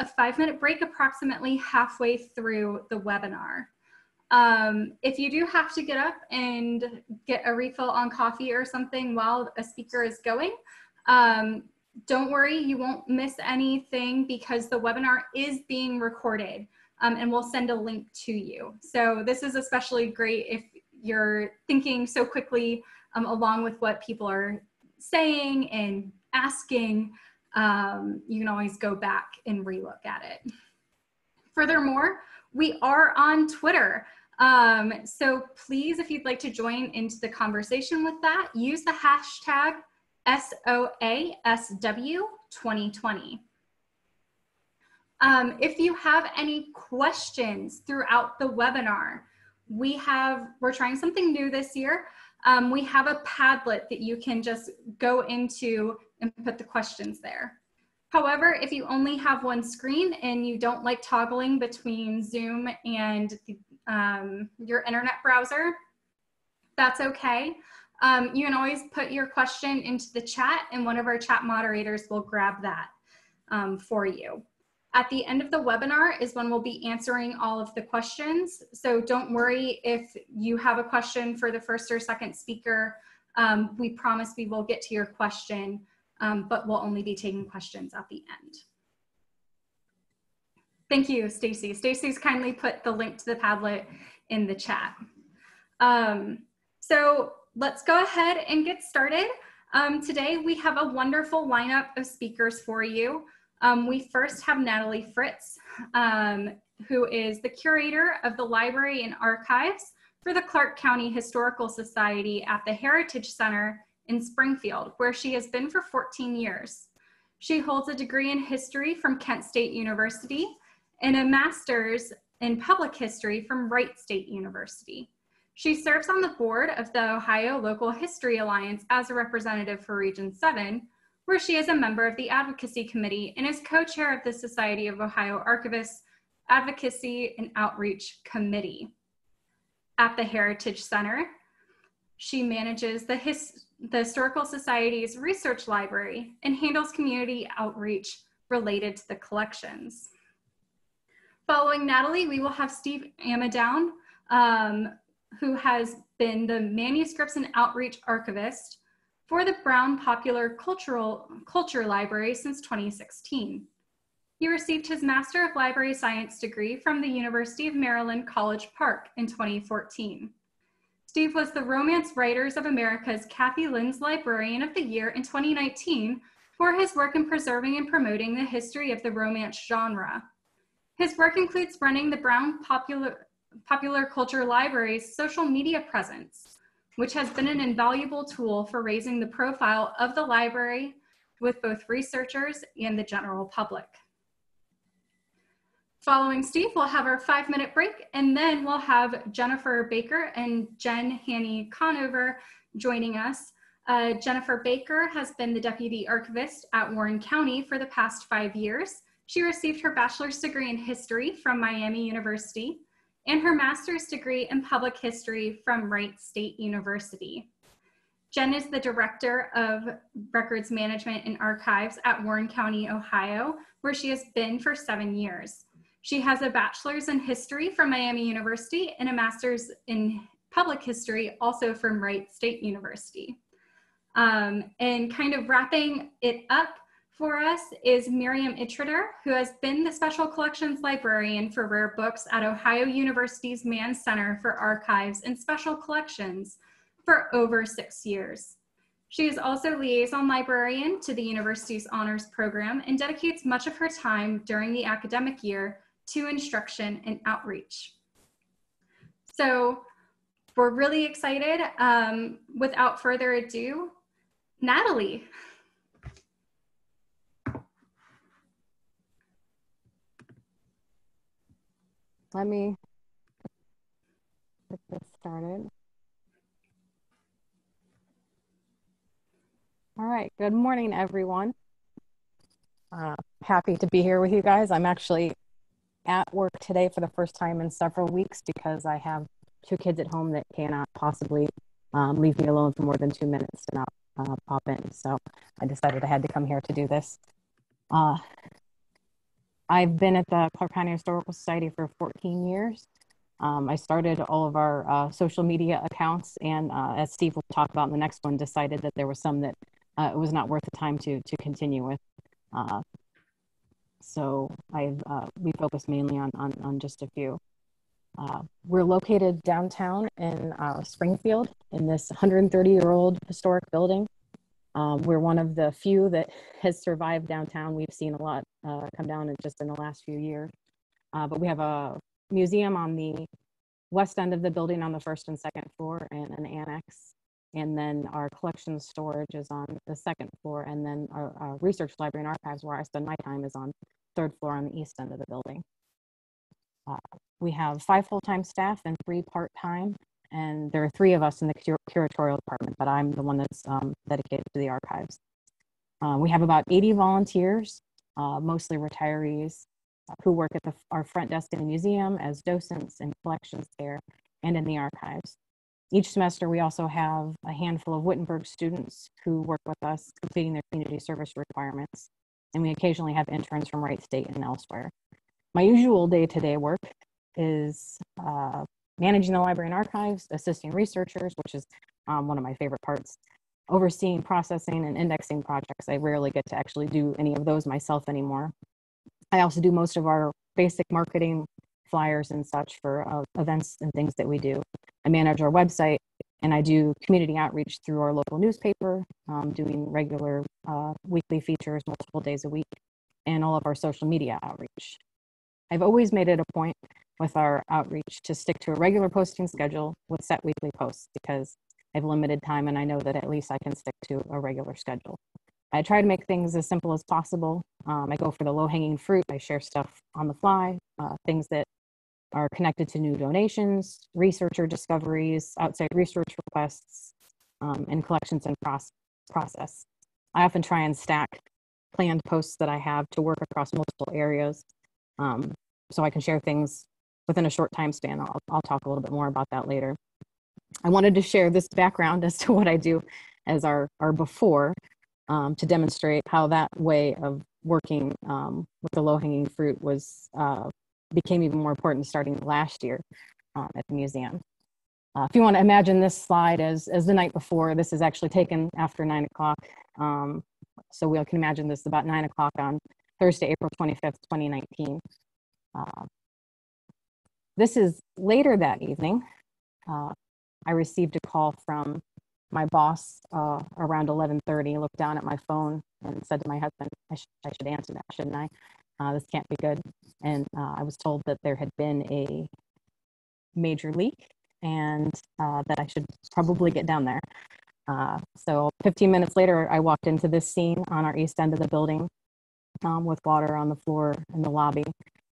a five minute break approximately halfway through the webinar. Um, if you do have to get up and get a refill on coffee or something while a speaker is going, um, don't worry, you won't miss anything because the webinar is being recorded um, and we'll send a link to you. So this is especially great if you're thinking so quickly um, along with what people are saying and asking, um, you can always go back and relook at it. Furthermore, we are on Twitter. Um, so please, if you'd like to join into the conversation with that, use the hashtag SOASW2020. Um, if you have any questions throughout the webinar, we have, we're trying something new this year. Um, we have a Padlet that you can just go into and put the questions there. However, if you only have one screen and you don't like toggling between Zoom and um, your internet browser, that's okay. Um, you can always put your question into the chat and one of our chat moderators will grab that um, for you. At the end of the webinar is when we'll be answering all of the questions. So don't worry if you have a question for the first or second speaker. Um, we promise we will get to your question, um, but we'll only be taking questions at the end. Thank you, Stacy. Stacy's kindly put the link to the Padlet in the chat. Um, so let's go ahead and get started. Um, today we have a wonderful lineup of speakers for you. Um, we first have Natalie Fritz, um, who is the curator of the library and archives for the Clark County Historical Society at the Heritage Center in Springfield, where she has been for 14 years. She holds a degree in history from Kent State University and a master's in public history from Wright State University. She serves on the board of the Ohio Local History Alliance as a representative for Region 7, where she is a member of the Advocacy Committee and is co-chair of the Society of Ohio Archivists Advocacy and Outreach Committee. At the Heritage Center, she manages the, His the Historical Society's research library and handles community outreach related to the collections. Following Natalie, we will have Steve Ammidown, um, who has been the Manuscripts and Outreach Archivist for the Browne Popular Cultural Culture Library since 2016. He received his Master of Library Science degree from the University of Maryland College Park in 2014. Steve was the Romance Writers of America's Cathie Linz Librarian of the Year in 2019 for his work in preserving and promoting the history of the romance genre. His work includes running the Browne Popular, Popular Culture Library's social media presence, which has been an invaluable tool for raising the profile of the library with both researchers and the general public. Following Steve, we'll have our five minute break and then we'll have Jenifer Baker and Jen Haney Conover joining us. Uh, Jenifer Baker has been the Deputy Archivist at Warren County for the past five years. She received her bachelor's degree in history from Miami University and her master's degree in public history from Wright State University. Jen is the Director of Records Management and Archives at Warren County, Ohio, where she has been for seven years. She has a bachelor's in history from Miami University and a master's in public history also from Wright State University. Um, and kind of wrapping it up, for us is Miriam Intrator, who has been the Special Collections Librarian for Rare Books at Ohio University's Mahn Center for Archives and Special Collections for over six years. She is also liaison librarian to the university's honors program and dedicates much of her time during the academic year to instruction and outreach. So we're really excited. Um, without further ado, Natalie. let me get this started. All right, good morning, everyone. Uh, happy to be here with you guys. I'm actually at work today for the first time in several weeks because I have two kids at home that cannot possibly um, leave me alone for more than two minutes to not uh, pop in. So I decided I had to come here to do this. Uh, I've been at the Clark County Historical Society for 14 years. Um, I started all of our uh, social media accounts, and uh, as Steve will talk about in the next one, decided that there was some that uh, it was not worth the time to to continue with. Uh, so I've uh, we focus mainly on, on on just a few. Uh, we're located downtown in Springfield in this 130 year old historic building. Um, we're one of the few that has survived downtown. We've seen a lot come down in just in the last few years. but we have a museum on the west end of the building on the first and second floor and an annex. And then our collection storage is on the second floor. And then our, our research library and archives, where I spend my time, is on third floor on the east end of the building. Uh, we have five full-time staff and three part-time. And there are three of us in the cur curatorial department, but I'm the one that's um, dedicated to the archives. Uh, we have about 80 volunteers, uh, mostly retirees, who work at the, our front desk in the museum as docents in collections there and in the archives. Each semester, we also have a handful of Wittenberg students who work with us completing their community service requirements. And we occasionally have interns from Wright State and elsewhere. My usual day-to-day work is uh, managing the library and archives, assisting researchers, which is um, one of my favorite parts, overseeing processing and indexing projects. I rarely get to actually do any of those myself anymore. I also do most of our basic marketing flyers and such for uh, events and things that we do. I manage our website and I do community outreach through our local newspaper, um, doing regular uh, weekly features multiple days a week, and all of our social media outreach. I've always made it a point with our outreach to stick to a regular posting schedule with set weekly posts because I have limited time and I know that at least I can stick to a regular schedule. I try to make things as simple as possible. Um, I go for the low hanging fruit. I share stuff on the fly, uh, things that are connected to new donations, researcher discoveries, outside research requests, um, and collections and process, process. I often try and stack planned posts that I have to work across multiple areas um, so I can share things within a short time span. I'll, I'll talk a little bit more about that later. I wanted to share this background as to what I do as our, our before um, to demonstrate how that way of working um, with the low hanging fruit was uh, became even more important starting last year um, at the museum. Uh, if you want to imagine this slide as, as the night before, this is actually taken after nine o'clock. Um, so we can imagine this about nine o'clock on Thursday, April 25th, 2019. Uh, this is later that evening. Uh, I received a call from my boss uh, around 11:30 looked down at my phone and said to my husband, "I, sh- I should answer that, shouldn't I? Uh, this can't be good." And uh, I was told that there had been a major leak and uh, that I should probably get down there. Uh, so 15 minutes later, I walked into this scene on our east end of the building um, with water on the floor in the lobby.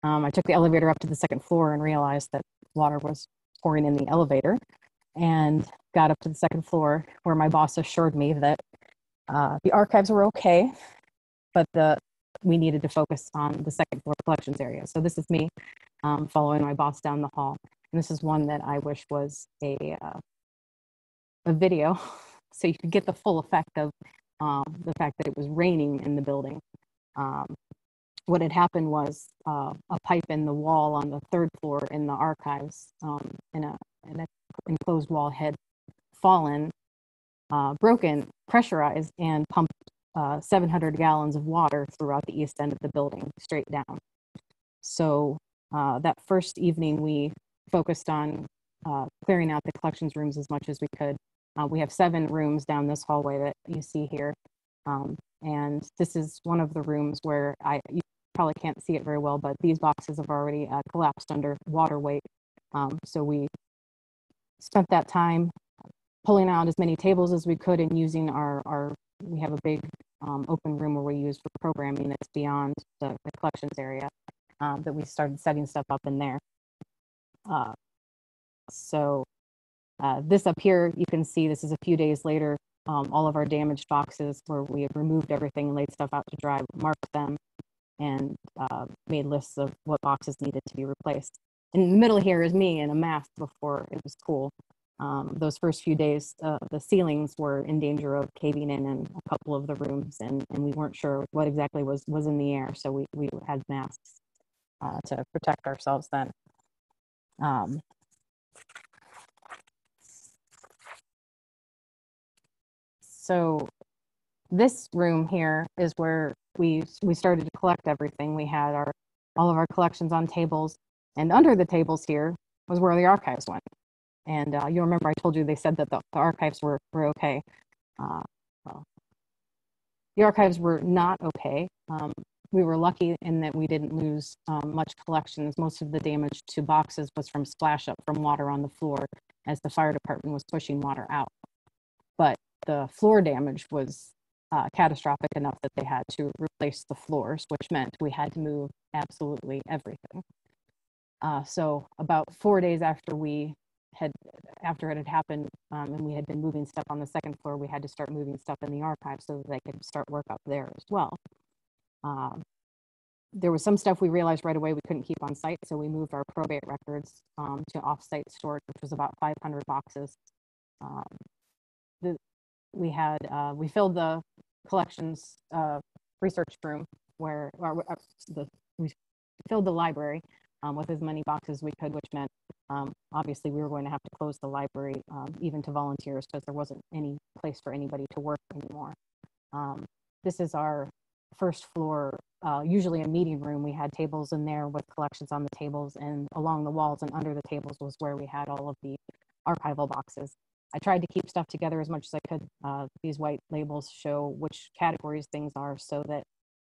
Um, I took the elevator up to the second floor and realized that water was pouring in the elevator and got up to the second floor where my boss assured me that uh, the archives were okay, but the we needed to focus on the second floor collections area. So this is me um, following my boss down the hall, and this is one that I wish was a uh, a video, so you could get the full effect of um, the fact that it was raining in the building. Um, what had happened was uh, a pipe in the wall on the third floor in the archives um, in a, in a enclosed wall had fallen, uh, broken, pressurized, and pumped uh, 700 gallons of water throughout the east end of the building, straight down. So uh, that first evening, we focused on uh, clearing out the collections rooms as much as we could. Uh, we have seven rooms down this hallway that you see here. Um, and this is one of the rooms where I, you probably can't see it very well, but these boxes have already uh, collapsed under water weight. Um, so we spent that time pulling out as many tables as we could and using our, our we have a big um, open room where we use for programming that's beyond the, the collections area um, that we started setting stuff up in there. Uh, so uh, this up here, you can see this is a few days later, um, all of our damaged boxes where we have removed everything and laid stuff out to dry, marked them, and uh, made lists of what boxes needed to be replaced in the middle here is me in a mask before it was cool. Um, those first few days, uh, the ceilings were in danger of caving in in a couple of the rooms, and, and we weren't sure what exactly was was in the air, so we, we had masks. uh, to protect ourselves then. Um, so this room here is where we we started to collect everything. We had our all of our collections on tables, and under the tables here was where the archives went. And uh, you remember I told you they said that the, the archives were were okay. Uh, well, the archives were not okay. Um, we were lucky in that we didn't lose um, much collections. Most of the damage to boxes was from splash up from water on the floor as the fire department was pushing water out. But the floor damage was uh, catastrophic enough that they had to replace the floors, which meant we had to move absolutely everything. Uh, so about four days after we had, after it had happened, um, and we had been moving stuff on the second floor, we had to start moving stuff in the archive so that they could start work up there as well. Um, there was some stuff we realized right away we couldn't keep on site, so we moved our probate records um, to off-site storage, which was about 500 boxes. Um, the, we had uh, we filled the collections uh, research room where or, uh, the we filled the library um, with as many boxes as we could, which meant um, obviously we were going to have to close the library um, even to volunteers because there wasn't any place for anybody to work anymore. Um, this is our first floor, uh, usually a meeting room. We had tables in there with collections on the tables, and along the walls and under the tables was where we had all of the archival boxes. I tried to keep stuff together as much as I could. Uh, these white labels show which categories things are so that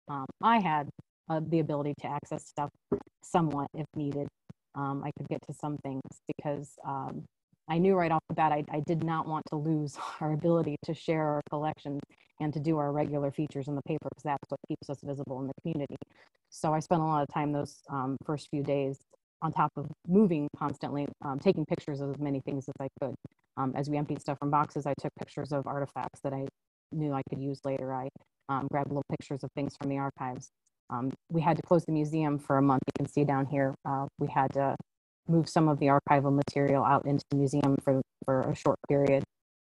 um, I had uh, the ability to access stuff somewhat if needed. Um, I could get to some things because um, I knew right off the bat I, I, did not want to lose our ability to share our collections and to do our regular features in the paper because that's what keeps us visible in the community. So I spent a lot of time those um, first few days on top of moving constantly, um, taking pictures of as many things as I could. Um, as we emptied stuff from boxes, I took pictures of artifacts that I knew I could use later. I um, grabbed little pictures of things from the archives. Um, we had to close the museum for a month. You can see down here, uh, we had to move some of the archival material out into the museum for, for a short period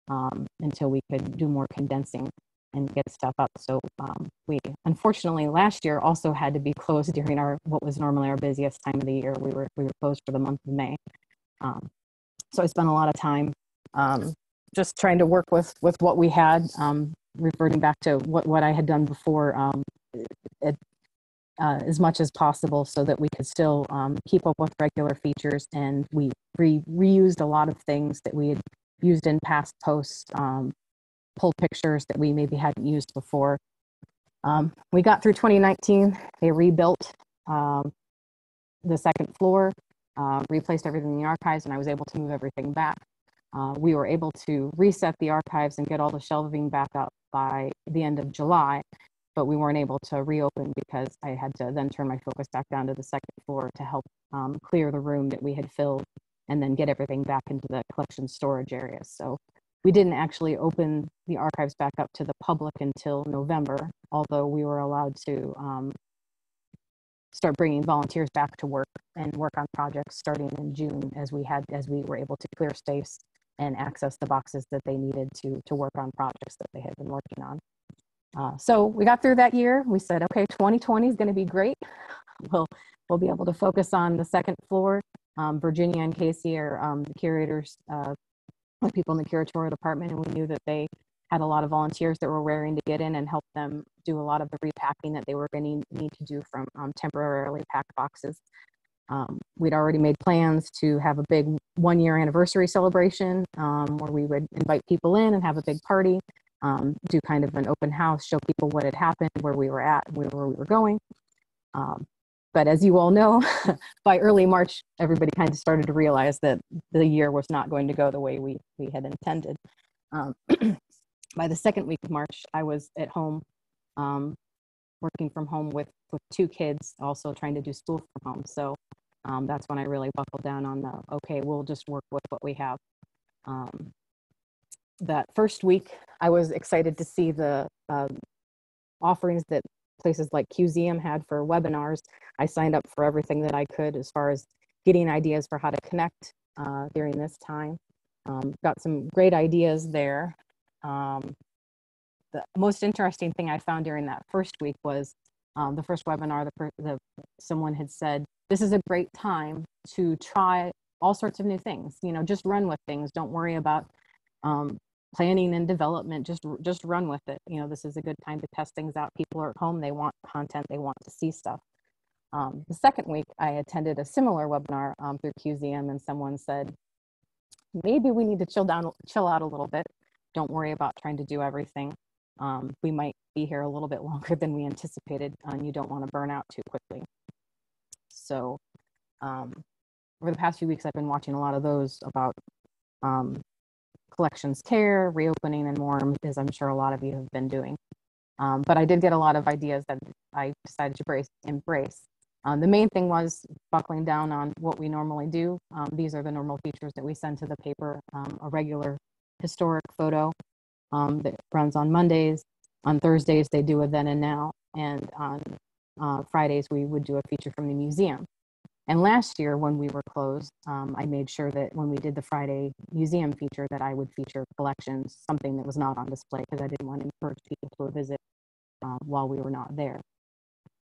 um, until we could do more condensing and get stuff up. So um, we unfortunately last year also had to be closed during our what was normally our busiest time of the year. We were we were closed for the month of May. Um, so I spent a lot of time um, just trying to work with with what we had, um, reverting back to what what I had done before. Um, it, uh, as much as possible so that we could still um, keep up with regular features and we re- reused a lot of things that we had used in past posts um, pulled pictures that we maybe hadn't used before. Um, we got through 2019. They rebuilt um, the second floor, uh, replaced everything in the archives, and I was able to move everything back. Uh, we were able to reset the archives and get all the shelving back up by the end of July, but we weren't able to reopen because I had to then turn my focus back down to the second floor to help um, clear the room that we had filled and then get everything back into the collection storage area. So we didn't actually open the archives back up to the public until November, although we were allowed to um, start bringing volunteers back to work and work on projects starting in June as we had as we were able to clear space and access the boxes that they needed to to work on projects that they had been working on. Uh, so we got through that year. We said, okay, 2020 is going to be great. We'll we'll be able to focus on the second floor. Um, Virginia and Casey are um, the curators uh, with people in the curatorial department, and we knew that they had a lot of volunteers that were raring to get in and help them do a lot of the repacking that they were going to need to do from um, temporarily packed boxes. Um, we'd already made plans to have a big one year anniversary celebration um, where we would invite people in and have a big party, um, do kind of an open house, show people what had happened, where we were at, where, where we were going. Um, but as you all know, by early March, everybody kind of started to realize that the year was not going to go the way we, we had intended. Um, by the second week of March, I was at home um, working from home with, with two kids, also trying to do school from home. So um, that's when I really buckled down on the okay, we'll just work with what we have. Um, that first week, I was excited to see the uh, offerings that places like QZM had for webinars. I signed up for everything that I could as far as getting ideas for how to connect uh, during this time. Um, got some great ideas there. Um, the most interesting thing I found during that first week was um, the first webinar, the, the someone had said this is a great time to try all sorts of new things. You know, just run with things. Don't worry about um, planning and development. Just just run with it. You know, this is a good time to test things out. People are at home. They want content. They want to see stuff. Um, the second week, I attended a similar webinar um, through QZM, and someone said, maybe we need to chill down, chill out a little bit. Don't worry about trying to do everything. Um, we might be here a little bit longer than we anticipated, and you don't want to burn out too quickly. So, um, over the past few weeks, I've been watching a lot of those about um, collections care, reopening, and more, as I'm sure a lot of you have been doing. Um, but I did get a lot of ideas that I decided to brace, embrace. Um, the main thing was buckling down on what we normally do. Um, these are the normal features that we send to the paper, um, a regular historic photo um, that runs on Mondays. On Thursdays, they do a then and now. And on uh, Fridays, we would do a feature from the museum. And last year, when we were closed, um, I made sure that when we did the Friday museum feature, that I would feature collections, something that was not on display, because I didn't want to encourage people to visit uh, while we were not there.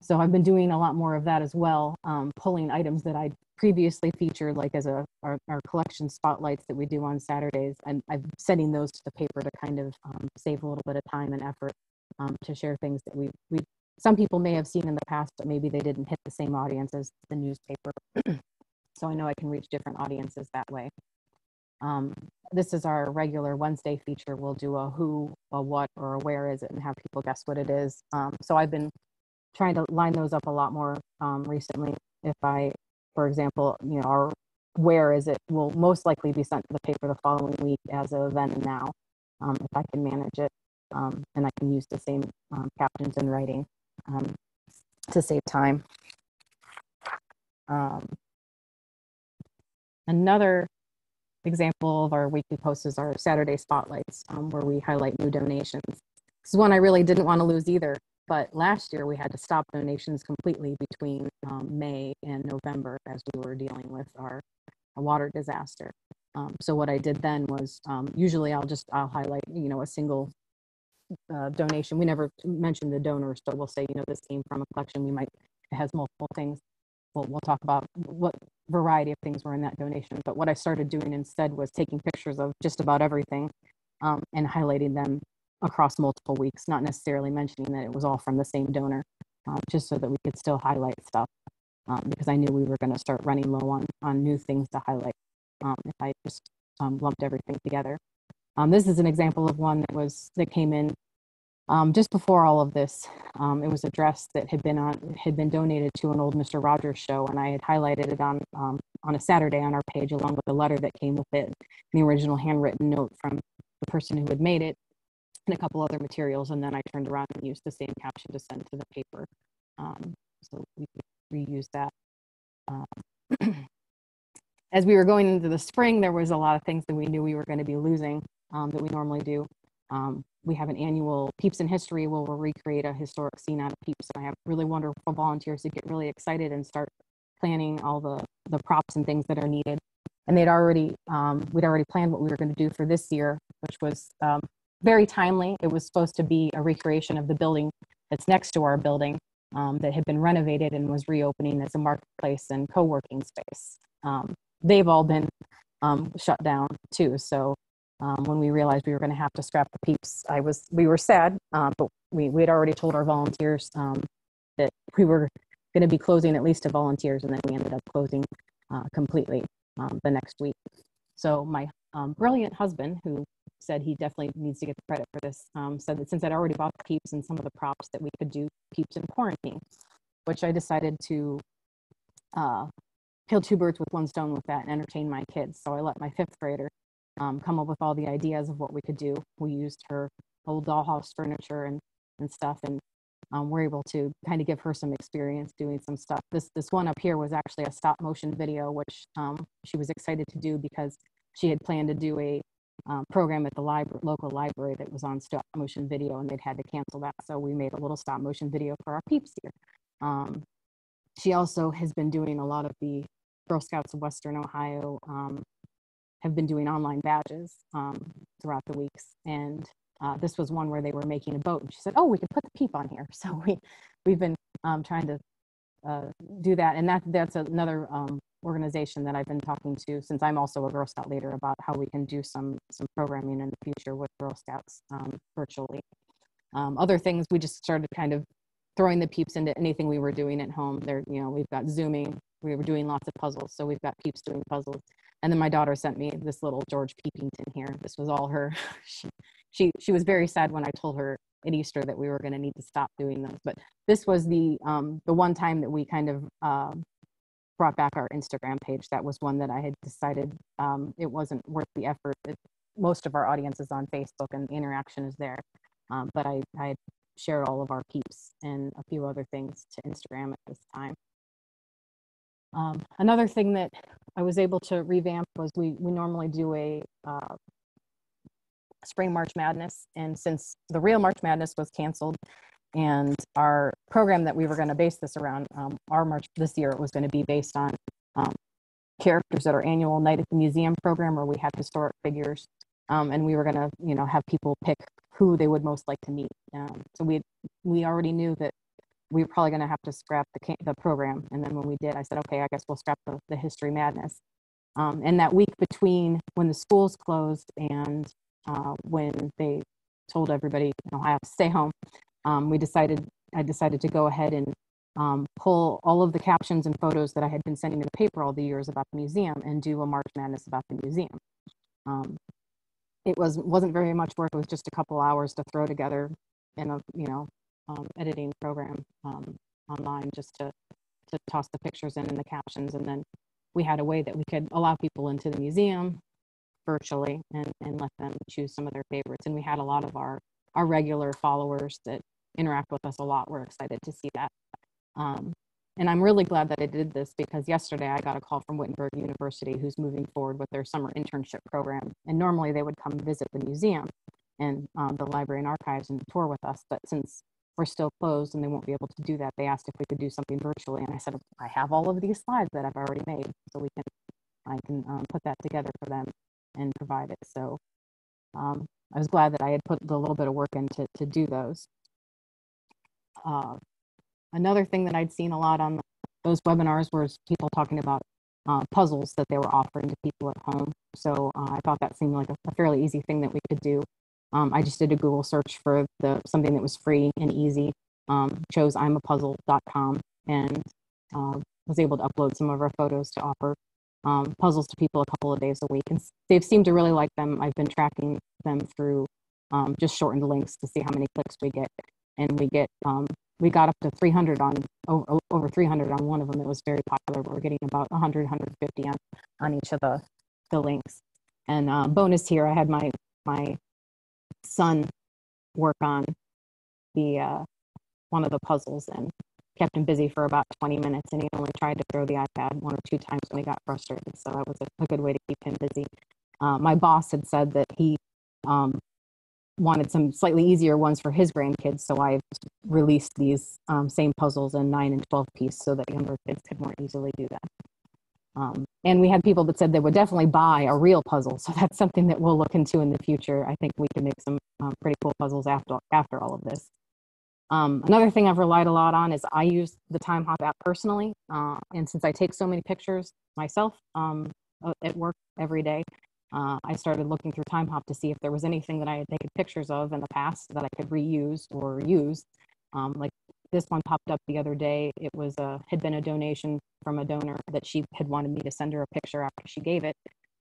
So I've been doing a lot more of that as well, um, pulling items that I previously featured, like as a our, our, collection spotlights that we do on Saturdays, and I'm sending those to the paper to kind of um, save a little bit of time and effort um, to share things that we we some people may have seen in the past, but maybe they didn't hit the same audience as the newspaper. so I know I can reach different audiences that way. Um, this is our regular Wednesday feature. We'll do a who, a what, or a where is it, and have people guess what it is. Um, so I've been trying to line those up a lot more um, recently. If I, for example, you know, our where is it will most likely be sent to the paper the following week as a then and now, um, if I can manage it, um, and I can use the same um, captions in writing um, to save time. Um, another example of our weekly posts is our Saturday spotlights, where we highlight new donations. This is one I really didn't want to lose either. But last year we had to stop donations completely between um, May and November as we were dealing with our, our water disaster. Um, so what I did then was um, usually I'll just I'll highlight you know a single uh, donation. We never mentioned the donors, but we'll say you know this came from a collection. We might it has multiple things. We'll, we'll talk about what variety of things were in that donation. But what I started doing instead was taking pictures of just about everything um, and highlighting them across multiple weeks, not necessarily mentioning that it was all from the same donor, uh, just so that we could still highlight stuff. Um, because I knew we were going to start running low on on new things to highlight um, if I just um, lumped everything together. Um, this is an example of one that was that came in um, just before all of this. Um, it was a dress that had been on had been donated to an old Mr. Rogers show, and I had highlighted it on on a Saturday on our page along with the letter that came with it, the original handwritten note from the person who had made it and a couple other materials. And then I turned around and used the same caption to send to the paper. Um, so we could reuse that. Um, as we were going into the spring, there was a lot of things that we knew we were going to be losing um, that we normally do. Um, we have an annual Peeps in History where we'll recreate a historic scene out of Peeps. And I have really wonderful volunteers who get really excited and start planning all the, the props and things that are needed. And they'd already, um, we'd already planned what we were going to do for this year, which was um, very timely. It was supposed to be a recreation of the building that's next to our building um, that had been renovated and was reopening as a marketplace and co-working space. Um, they've all been um, shut down too. So um, when we realized we were going to have to scrap the peeps, I was we were sad, um, but we we had already told our volunteers um, that we were going to be closing at least to volunteers, and then we ended up closing uh, completely the next week. So my brilliant husband, who said he definitely needs to get the credit for this. Um, said that since I'd already bought the peeps and some of the props, that we could do peeps in quarantine, which I decided to uh, kill two birds with one stone with that and entertain my kids. So I let my fifth grader um, come up with all the ideas of what we could do. We used her old dollhouse furniture and and stuff, and um, we're able to kind of give her some experience doing some stuff. This this one up here was actually a stop motion video, which um, she was excited to do because she had planned to do a um, program at the library, local library that was on stop motion video and they'd had to cancel that. So we made a little stop motion video for our peeps here. Um, she also has been doing a lot of the Girl Scouts of Western Ohio um, have been doing online badges um, throughout the weeks. And uh, this was one where they were making a boat and she said, oh, we could put the peep on here. So we, we've been um, trying to uh, do that. And that that's another um, organization that I've been talking to since I'm also a Girl Scout leader about how we can do some some programming in the future with Girl Scouts um, virtually. Um, other things we just started kind of throwing the peeps into anything we were doing at home. There, you know, we've got zooming. We were doing lots of puzzles, so we've got peeps doing puzzles. And then my daughter sent me this little George Peepington here. This was all her. she, she she was very sad when I told her at Easter that we were going to need to stop doing those. But this was the um, the one time that we kind of uh, brought back our Instagram page. That was one that I had decided um, it wasn't worth the effort. It, most of our audience is on Facebook and the interaction is there. Um, but I, I shared all of our peeps and a few other things to Instagram at this time. Um, another thing that I was able to revamp was we, we normally do a uh, spring March Madness. And since the real March Madness was canceled and our program that we were going to base this around, um, our March this year was going to be based on um, characters at our annual Night at the Museum program where we had historic figures. Um, and we were going to, you know, have people pick who they would most like to meet. Um, so we we already knew that we were probably going to have to scrap the the program. And then when we did, I said, okay, I guess we'll scrap the, the History Madness. Um, and that week between when the schools closed and uh, when they told everybody, you know, I have to stay home, um, we decided, I decided to go ahead and um, pull all of the captions and photos that I had been sending to the paper all the years about the museum and do a March Madness about the museum. Um, it was wasn't very much work. It was just a couple hours to throw together in a you know um, editing program um, online just to to toss the pictures in and the captions, and then we had a way that we could allow people into the museum virtually and, and let them choose some of their favorites. And we had a lot of our our regular followers that interact with us a lot. We're excited to see that. Um, and I'm really glad that I did this because yesterday I got a call from Wittenberg University who's moving forward with their summer internship program. And normally they would come visit the museum and um, the library and archives and tour with us. But since we're still closed and they won't be able to do that, they asked if we could do something virtually. And I said, I have all of these slides that I've already made, so we can, I can um, put that together for them and provide it. So um, I was glad that I had put a little bit of work in to, to do those. Uh, another thing that I'd seen a lot on those webinars was people talking about uh, puzzles that they were offering to people at home. So uh, I thought that seemed like a, a, fairly easy thing that we could do. Um, I just did a Google search for the something that was free and easy. Um, chose imapuzzle.com and uh, was able to upload some of our photos to offer um, puzzles to people a couple of days a week. And they've seemed to really like them. I've been tracking them through um, just shortened links to see how many clicks we get. And we get, um, we got up to 300 on, over, over 300 on one of them. It was very popular. We're getting about 100, 150 on, on each of the, the links. And uh, bonus here, I had my, my son work on the, uh, one of the puzzles and kept him busy for about 20 minutes and he only tried to throw the iPad one or two times when he got frustrated. So that was a, a good way to keep him busy. Uh, my boss had said that he um, wanted some slightly easier ones for his grandkids. So I released these um, same puzzles in nine and 12 piece so that younger kids could more easily do that. Um, and we had people that said they would definitely buy a real puzzle. So that's something that we'll look into in the future. I think we can make some um, pretty cool puzzles after, after all of this. Um, another thing I've relied a lot on is I use the Timehop app personally. Uh, and since I take so many pictures myself um, at work every day, uh, I started looking through Timehop to see if there was anything that I had taken pictures of in the past that I could reuse or use. Um, like this one popped up the other day. It was a had been a donation from a donor that she had wanted me to send her a picture after she gave it.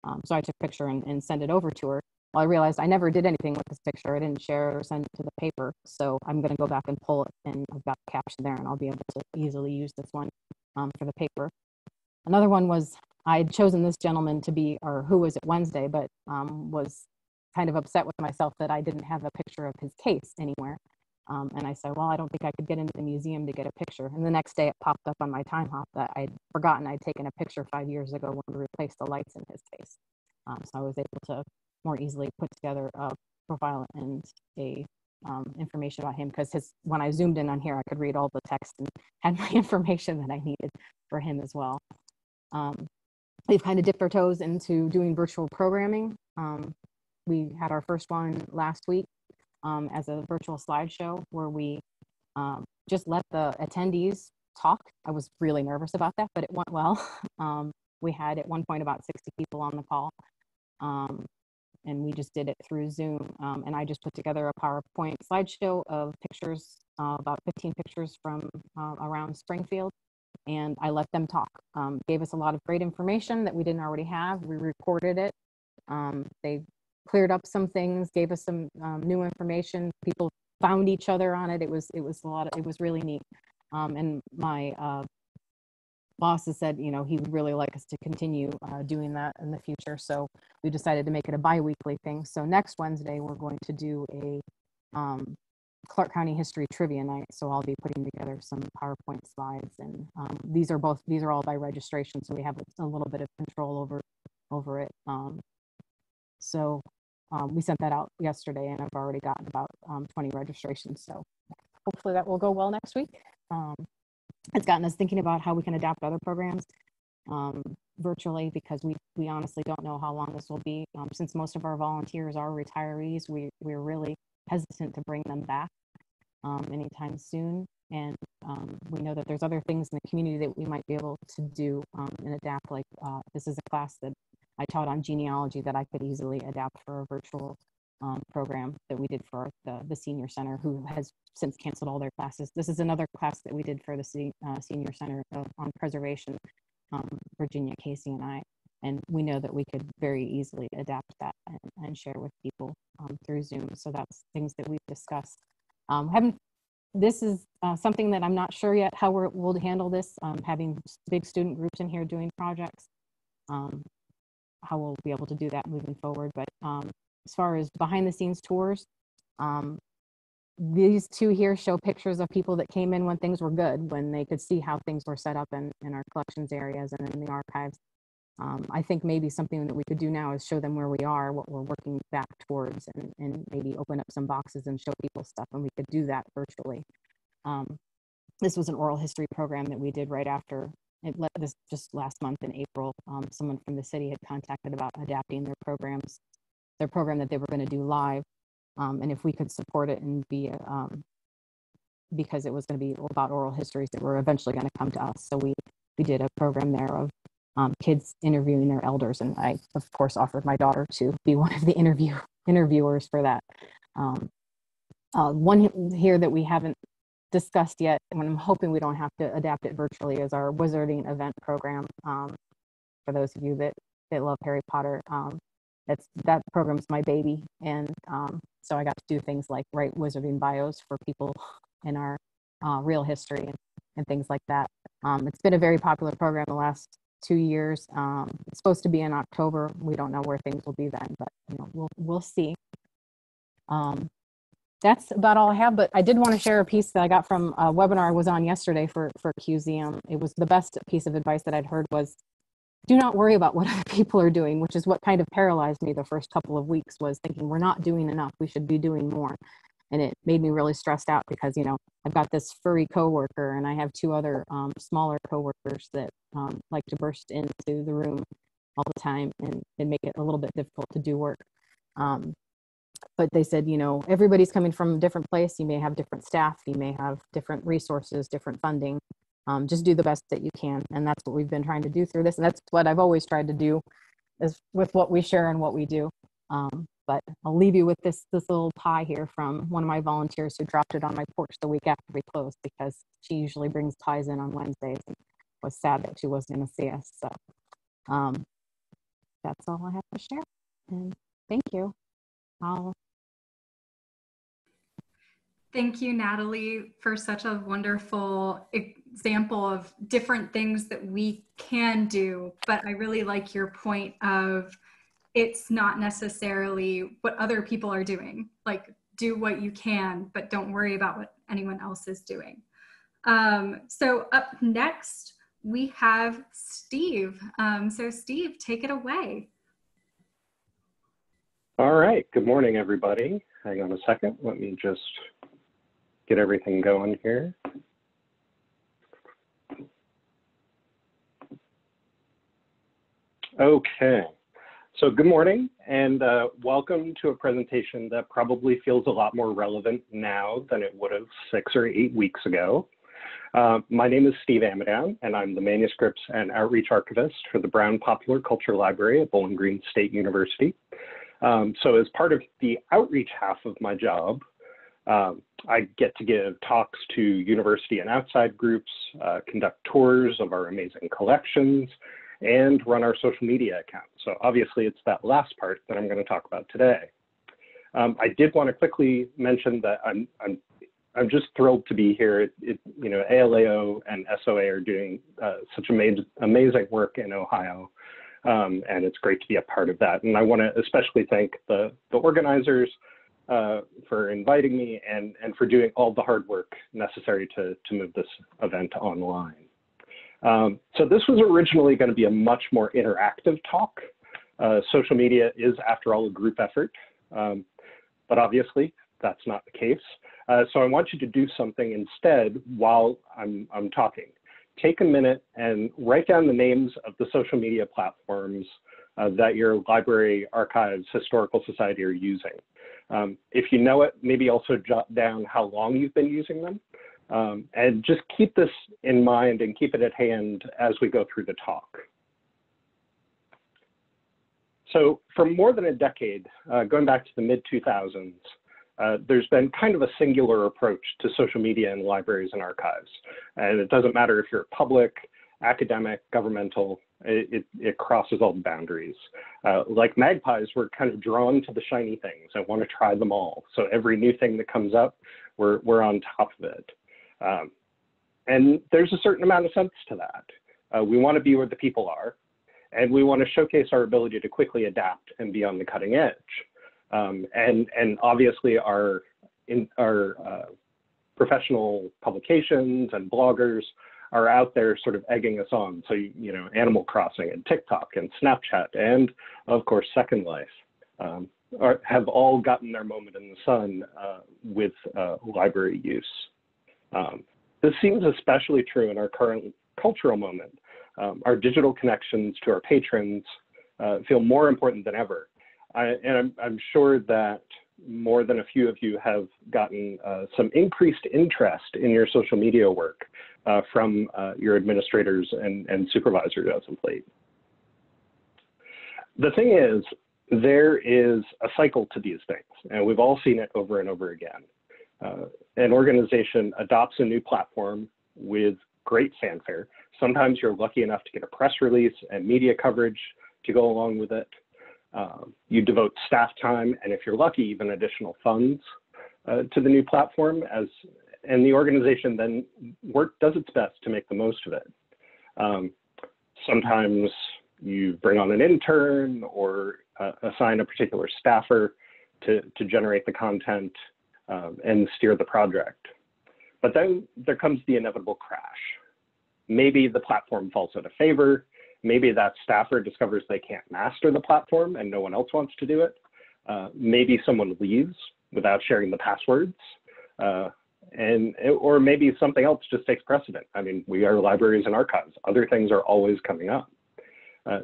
Um, so I took a picture and, and sent it over to her. Well, I realized I never did anything with this picture. I didn't share it or send it to the paper. So I'm going to go back and pull it, and I've got the caption there, and I'll be able to easily use this one um, for the paper. Another one was I had chosen this gentleman to be, or who was it Wednesday, but um, was kind of upset with myself that I didn't have a picture of his case anywhere. Um, and I said, well, I don't think I could get into the museum to get a picture. And the next day it popped up on my Timehop that I'd forgotten I'd taken a picture five years ago when we replaced the lights in his case. Um, so I was able to more easily put together a profile and a um, information about him because his when I zoomed in on here, I could read all the text and had my information that I needed for him as well. Um, we've kind of dipped our toes into doing virtual programming. Um, we had our first one last week um, as a virtual slideshow where we um, just let the attendees talk. I was really nervous about that, but it went well. Um, we had at one point about 60 people on the call. Um, and we just did it through Zoom. Um, and I just put together a PowerPoint slideshow of pictures, uh, about 15 pictures from uh, around Springfield. And I let them talk. Um, gave us a lot of great information that we didn't already have. We recorded it. They cleared up some things, gave us some um, new information. People found each other on it. It was it was a lot. Of, it was really neat. Um, and my uh, boss has said, you know, he would really like us to continue uh, doing that in the future. So we decided to make it a biweekly thing. So next Wednesday, we're going to do a um, Clark County History Trivia Night. So I'll be putting together some PowerPoint slides, and um, these are both these are all by registration, so we have a, a little bit of control over over it. Um, so um, we sent that out yesterday, and I've already gotten about um, 20 registrations. So hopefully that will go well next week. Um, it's gotten us thinking about how we can adapt other programs um, virtually because we we honestly don't know how long this will be. Um, since most of our volunteers are retirees, we we're really hesitant to bring them back um, anytime soon. And we know that there's other things in the community that we might be able to do and adapt. Like uh, this is a class that I taught on genealogy that I could easily adapt for a virtual um, program that we did for the, the senior center who has since canceled all their classes. This is another class that we did for the uh, senior center uh, on preservation, um, Virginia, Casey and I. And we know that we could very easily adapt that and, and share with people um, through Zoom. So that's things that we've discussed. Um, haven't this is uh, something that I'm not sure yet how we will handle this, um, having big student groups in here doing projects, um, how we'll be able to do that moving forward. But um, as far as behind the scenes tours. Um, these two here show pictures of people that came in when things were good, when they could see how things were set up in, in our collections areas and in the archives. Um, I think maybe something that we could do now is show them where we are, what we're working back towards, and, and maybe open up some boxes and show people stuff, and we could do that virtually. Um, this was an oral history program that we did right after let this just last month in April. Um, someone from the city had contacted about adapting their programs their program that they were going to do live. Um, and if we could support it and be, um, because it was going to be about oral histories that were eventually going to come to us. So we, we did a program there of um, kids interviewing their elders. And I, of course, offered my daughter to be one of the interview interviewers for that. Um, uh, one here that we haven't discussed yet, and I'm hoping we don't have to adapt it virtually, is our wizarding event program. Um, for those of you that, that love Harry Potter, um, that's that program's my baby and um, so i got to do things like write wizarding bios for people in our uh, real history and, and, things like that. Um, it's been a very popular program the last two years. Um, it's supposed to be in october. We don't know where things will be then but you know we'll we'll see. Um, that's about all I have, but I did want to share a piece that I got from a webinar I was on yesterday for, for QZM. It was the best piece of advice that I'd heard was do not worry about what other people are doing, which is what kind of paralyzed me the first couple of weeks was thinking we're not doing enough. We should be doing more. And it made me really stressed out because, you know, I've got this furry coworker and I have two other um, smaller coworkers that um, like to burst into the room all the time and, and make it a little bit difficult to do work. Um, but they said, you know, everybody's coming from a different place. You may have different staff, you may have different resources, different funding. Um, just do the best that you can. And that's what we've been trying to do through this. And that's what i've always tried to do is with what we share and what we do. Um, but i'll leave you with this this little pie here from one of my volunteers who dropped it on my porch the week after we closed because she usually brings pies in on wednesdays. And was sad that she wasn't going to see us so um, that's all i have to share. And thank you Thank you, Natalie, for such a wonderful example of different things that we can do. But I really like your point of it's not necessarily what other people are doing. Like, do what you can, but don't worry about what anyone else is doing. Um, so, up next, we have Steve. Um, so, Steve, take it away. All right. Good morning, everybody. Hang on a second. Let me just get everything going here. Okay, So good morning and uh, welcome to a presentation that probably feels a lot more relevant now than it would have six or eight weeks ago. Uh, my name is Steve Ammidown and I'm the manuscripts and outreach archivist for the Browne Popular Culture Library at Bowling Green State University. Um, so as part of the outreach half of my job, um, I get to give talks to university and outside groups, uh, conduct tours of our amazing collections, and run our social media account. So obviously it's that last part that I'm going to talk about today. Um, I did want to quickly mention that I'm, I'm, I'm just thrilled to be here. It, it, you know, ALAO and SOA are doing uh, such amazing, amazing work in Ohio. Um, and it's great to be a part of that. And I want to especially thank the, the organizers uh, for inviting me and, and for doing all the hard work necessary to, to move this event online. Um, so this was originally going to be a much more interactive talk. Uh, social media is, after all, a group effort, um, but obviously that's not the case. Uh, so I want you to do something instead while I'm, I'm talking. Take a minute and write down the names of the social media platforms uh, that your library, archives, historical society are using. Um, if you know it, maybe also jot down how long you've been using them. Um, and just keep this in mind and keep it at hand as we go through the talk. So for more than a decade, uh, going back to the mid 2000s, uh, there's been kind of a singular approach to social media and libraries and archives. And it doesn't matter if you're public, academic, governmental, it, it, it crosses all the boundaries. Uh, like magpies, we're kind of drawn to the shiny things and want to try them all. So every new thing that comes up, we're, we're on top of it. Um, and there's a certain amount of sense to that. Uh, we want to be where the people are, and we want to showcase our ability to quickly adapt and be on the cutting edge. Um, and, and obviously our, in, our uh, professional publications and bloggers are out there sort of egging us on. So, you know, Animal Crossing and TikTok and Snapchat and of course Second Life um, are, have all gotten their moment in the sun uh, with uh, library use. Um, this seems especially true in our current cultural moment. Um, our digital connections to our patrons uh, feel more important than ever. I, and I'm, I'm, sure that more than a few of you have gotten uh, some increased interest in your social media work uh, from uh, your administrators and, and supervisors as of late. The thing is, there is a cycle to these things, and we've all seen it over and over again uh, an organization adopts a new platform with great fanfare. Sometimes you're lucky enough to get a press release and media coverage to go along with it. Uh, you devote staff time, and if you're lucky, even additional funds uh, to the new platform. As and the organization then work does its best to make the most of it. Um, sometimes you bring on an intern or uh, assign a particular staffer to, to generate the content um, and steer the project. But then there comes the inevitable crash. Maybe the platform falls out of favor. Maybe that staffer discovers they can't master the platform and no one else wants to do it. Uh, maybe someone leaves without sharing the passwords. Uh, and or maybe something else just takes precedent. I mean, we are libraries and archives. Other things are always coming up. Uh,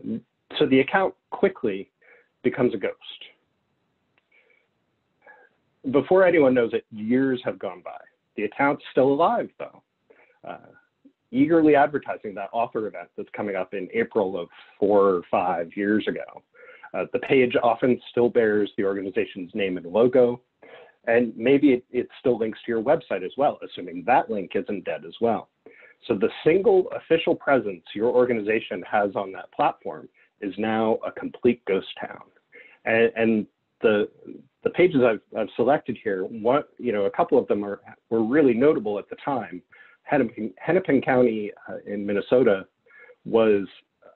so the account quickly becomes a ghost before anyone knows it, years have gone by. The account's still alive, though. Uh, eagerly advertising that author event that's coming up in April of four or five years ago. Uh, the page often still bears the organization's name and logo, and maybe it, it still links to your website as well, assuming that link isn't dead as well. So the single official presence your organization has on that platform is now a complete ghost town. And, and the the pages I've, I've selected here, one, you know, a couple of them are were really notable at the time. Hennepin, Hennepin County uh, in Minnesota was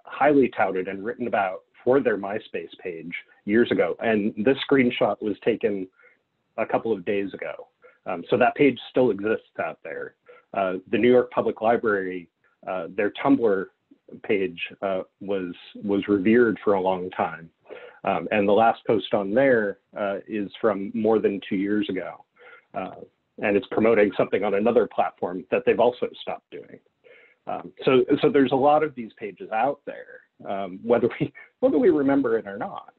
highly touted and written about for their MySpace page years ago, and this screenshot was taken a couple of days ago. Um, so that page still exists out there. Uh, the New York Public Library, uh, their Tumblr page uh, was was revered for a long time. Um, and the last post on there uh, is from more than two years ago. And it's promoting something on another platform that they've also stopped doing. Um, so, so there's a lot of these pages out there, um, whether we whether we remember it or not.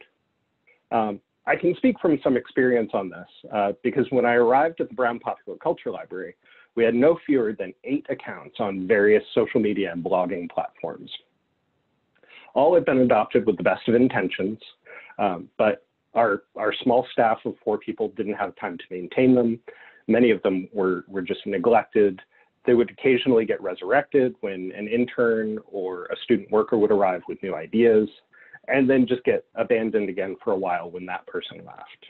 Um, I can speak from some experience on this uh, because when I arrived at the Browne Popular Culture Library, we had no fewer than eight accounts on various social media and blogging platforms. All had been adopted with the best of intentions, um, but our, our small staff of four people didn't have time to maintain them. Many of them were, were just neglected. They would occasionally get resurrected when an intern or a student worker would arrive with new ideas, and then just get abandoned again for a while when that person left.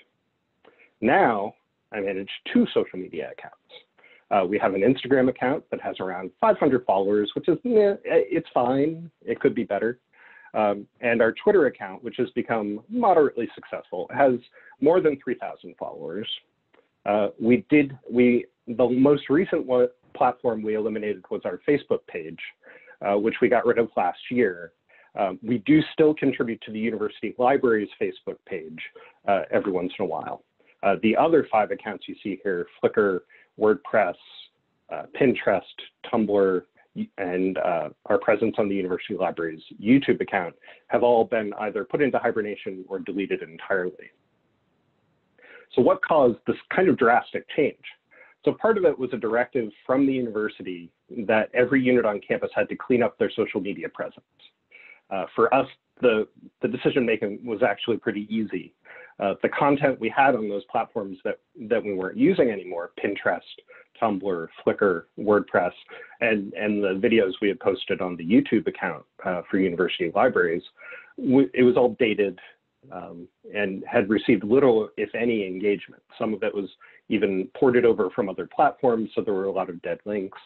Now, I manage two social media accounts. Uh, we have an Instagram account that has around 500 followers, which is, it's fine. It could be better. Um, and our Twitter account, which has become moderately successful, has more than 3,000 followers. Uh, we did, we, the most recent one, platform we eliminated was our Facebook page, uh, which we got rid of last year. Um, we do still contribute to the university library's Facebook page uh, every once in a while. Uh, the other five accounts you see here, Flickr, WordPress, uh, Pinterest, Tumblr, and uh, our presence on the University Library's YouTube account have all been either put into hibernation or deleted entirely. So what caused this kind of drastic change? So part of it was a directive from the university that every unit on campus had to clean up their social media presence. Uh, for us, the, the decision making was actually pretty easy. Uh, the content we had on those platforms that, that we weren't using anymore, Pinterest, Tumblr, Flickr, WordPress, and, and the videos we had posted on the YouTube account uh, for university libraries, it was all dated um, and had received little, if any, engagement. Some of it was even ported over from other platforms, so there were a lot of dead links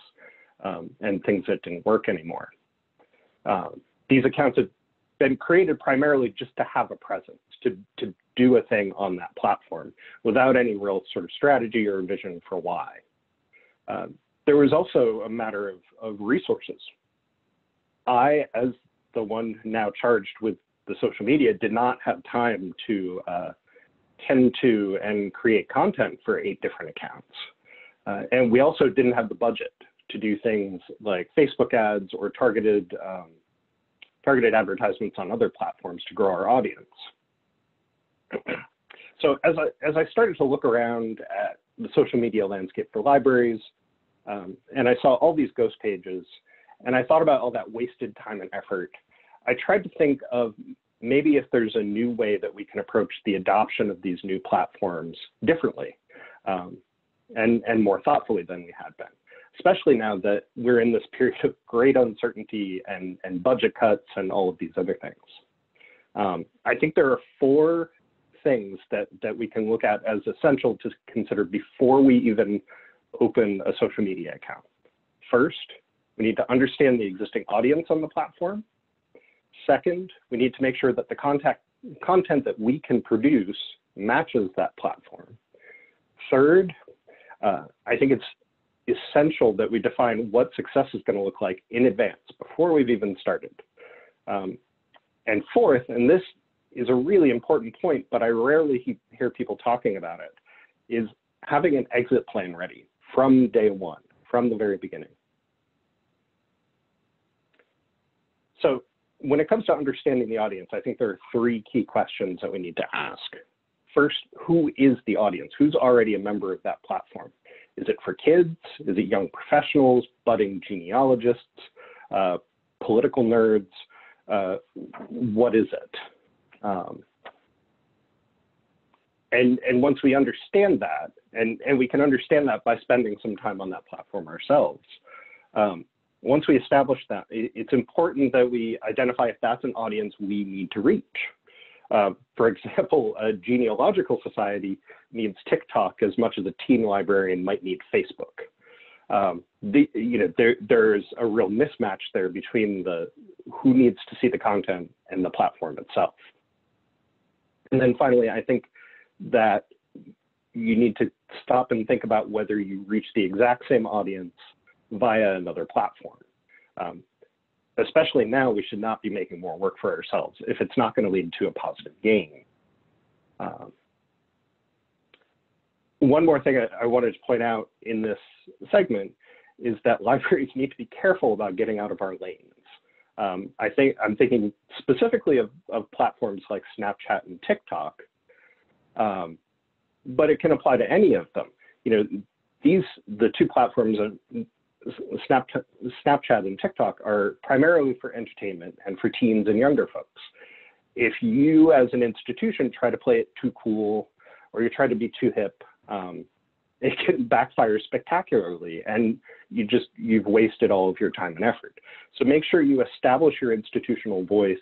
um, and things that didn't work anymore. Um, these accounts have been created primarily just to have a presence, to, to do a thing on that platform without any real sort of strategy or vision for why. Uh, there was also a matter of, of resources. I, as the one now charged with the social media, did not have time to uh, tend to and create content for eight different accounts. Uh, and we also didn't have the budget to do things like Facebook ads or targeted um, targeted advertisements on other platforms to grow our audience. so as I, as I started to look around at the social media landscape for libraries, um, and I saw all these ghost pages, and I thought about all that wasted time and effort. I tried to think of maybe if there's a new way that we can approach the adoption of these new platforms differently um, and, and more thoughtfully than we had been, especially now that we're in this period of great uncertainty and, and budget cuts and all of these other things. Um, I think there are four things that, that we can look at as essential to consider before we even open a social media account. First, we need to understand the existing audience on the platform. Second, we need to make sure that the contact, content that we can produce matches that platform. Third, uh, I think it's essential that we define what success is going to look like in advance before we've even started. Um, and fourth, and this is a really important point, but I rarely hear people talking about it, is having an exit plan ready from day one, from the very beginning. So when it comes to understanding the audience, I think there are three key questions that we need to ask. First, who is the audience? Who's already a member of that platform? Is it for kids? Is it young professionals, budding genealogists, uh, political nerds? Uh, what is it? Um, and, and once we understand that, and, and we can understand that by spending some time on that platform ourselves, um, once we establish that, it's important that we identify if that's an audience we need to reach. Uh, for example, a genealogical society needs TikTok as much as a teen librarian might need Facebook. Um, the, you know, there, there's a real mismatch there between the who needs to see the content and the platform itself. And then finally, I think that you need to stop and think about whether you reach the exact same audience via another platform. Um, especially now, we should not be making more work for ourselves if it's not going to lead to a positive gain. Um, one more thing I, I, wanted to point out in this segment is that libraries need to be careful about getting out of our lanes. Um, I think I'm thinking specifically of, of platforms like Snapchat and TikTok, um, but it can apply to any of them. You know, these the two platforms, uh, Snapchat, Snapchat and TikTok, are primarily for entertainment and for teens and younger folks. If you, as an institution, try to play it too cool, or you try to be too hip, um, it can backfire spectacularly and you just you've wasted all of your time and effort so make sure you establish your institutional voice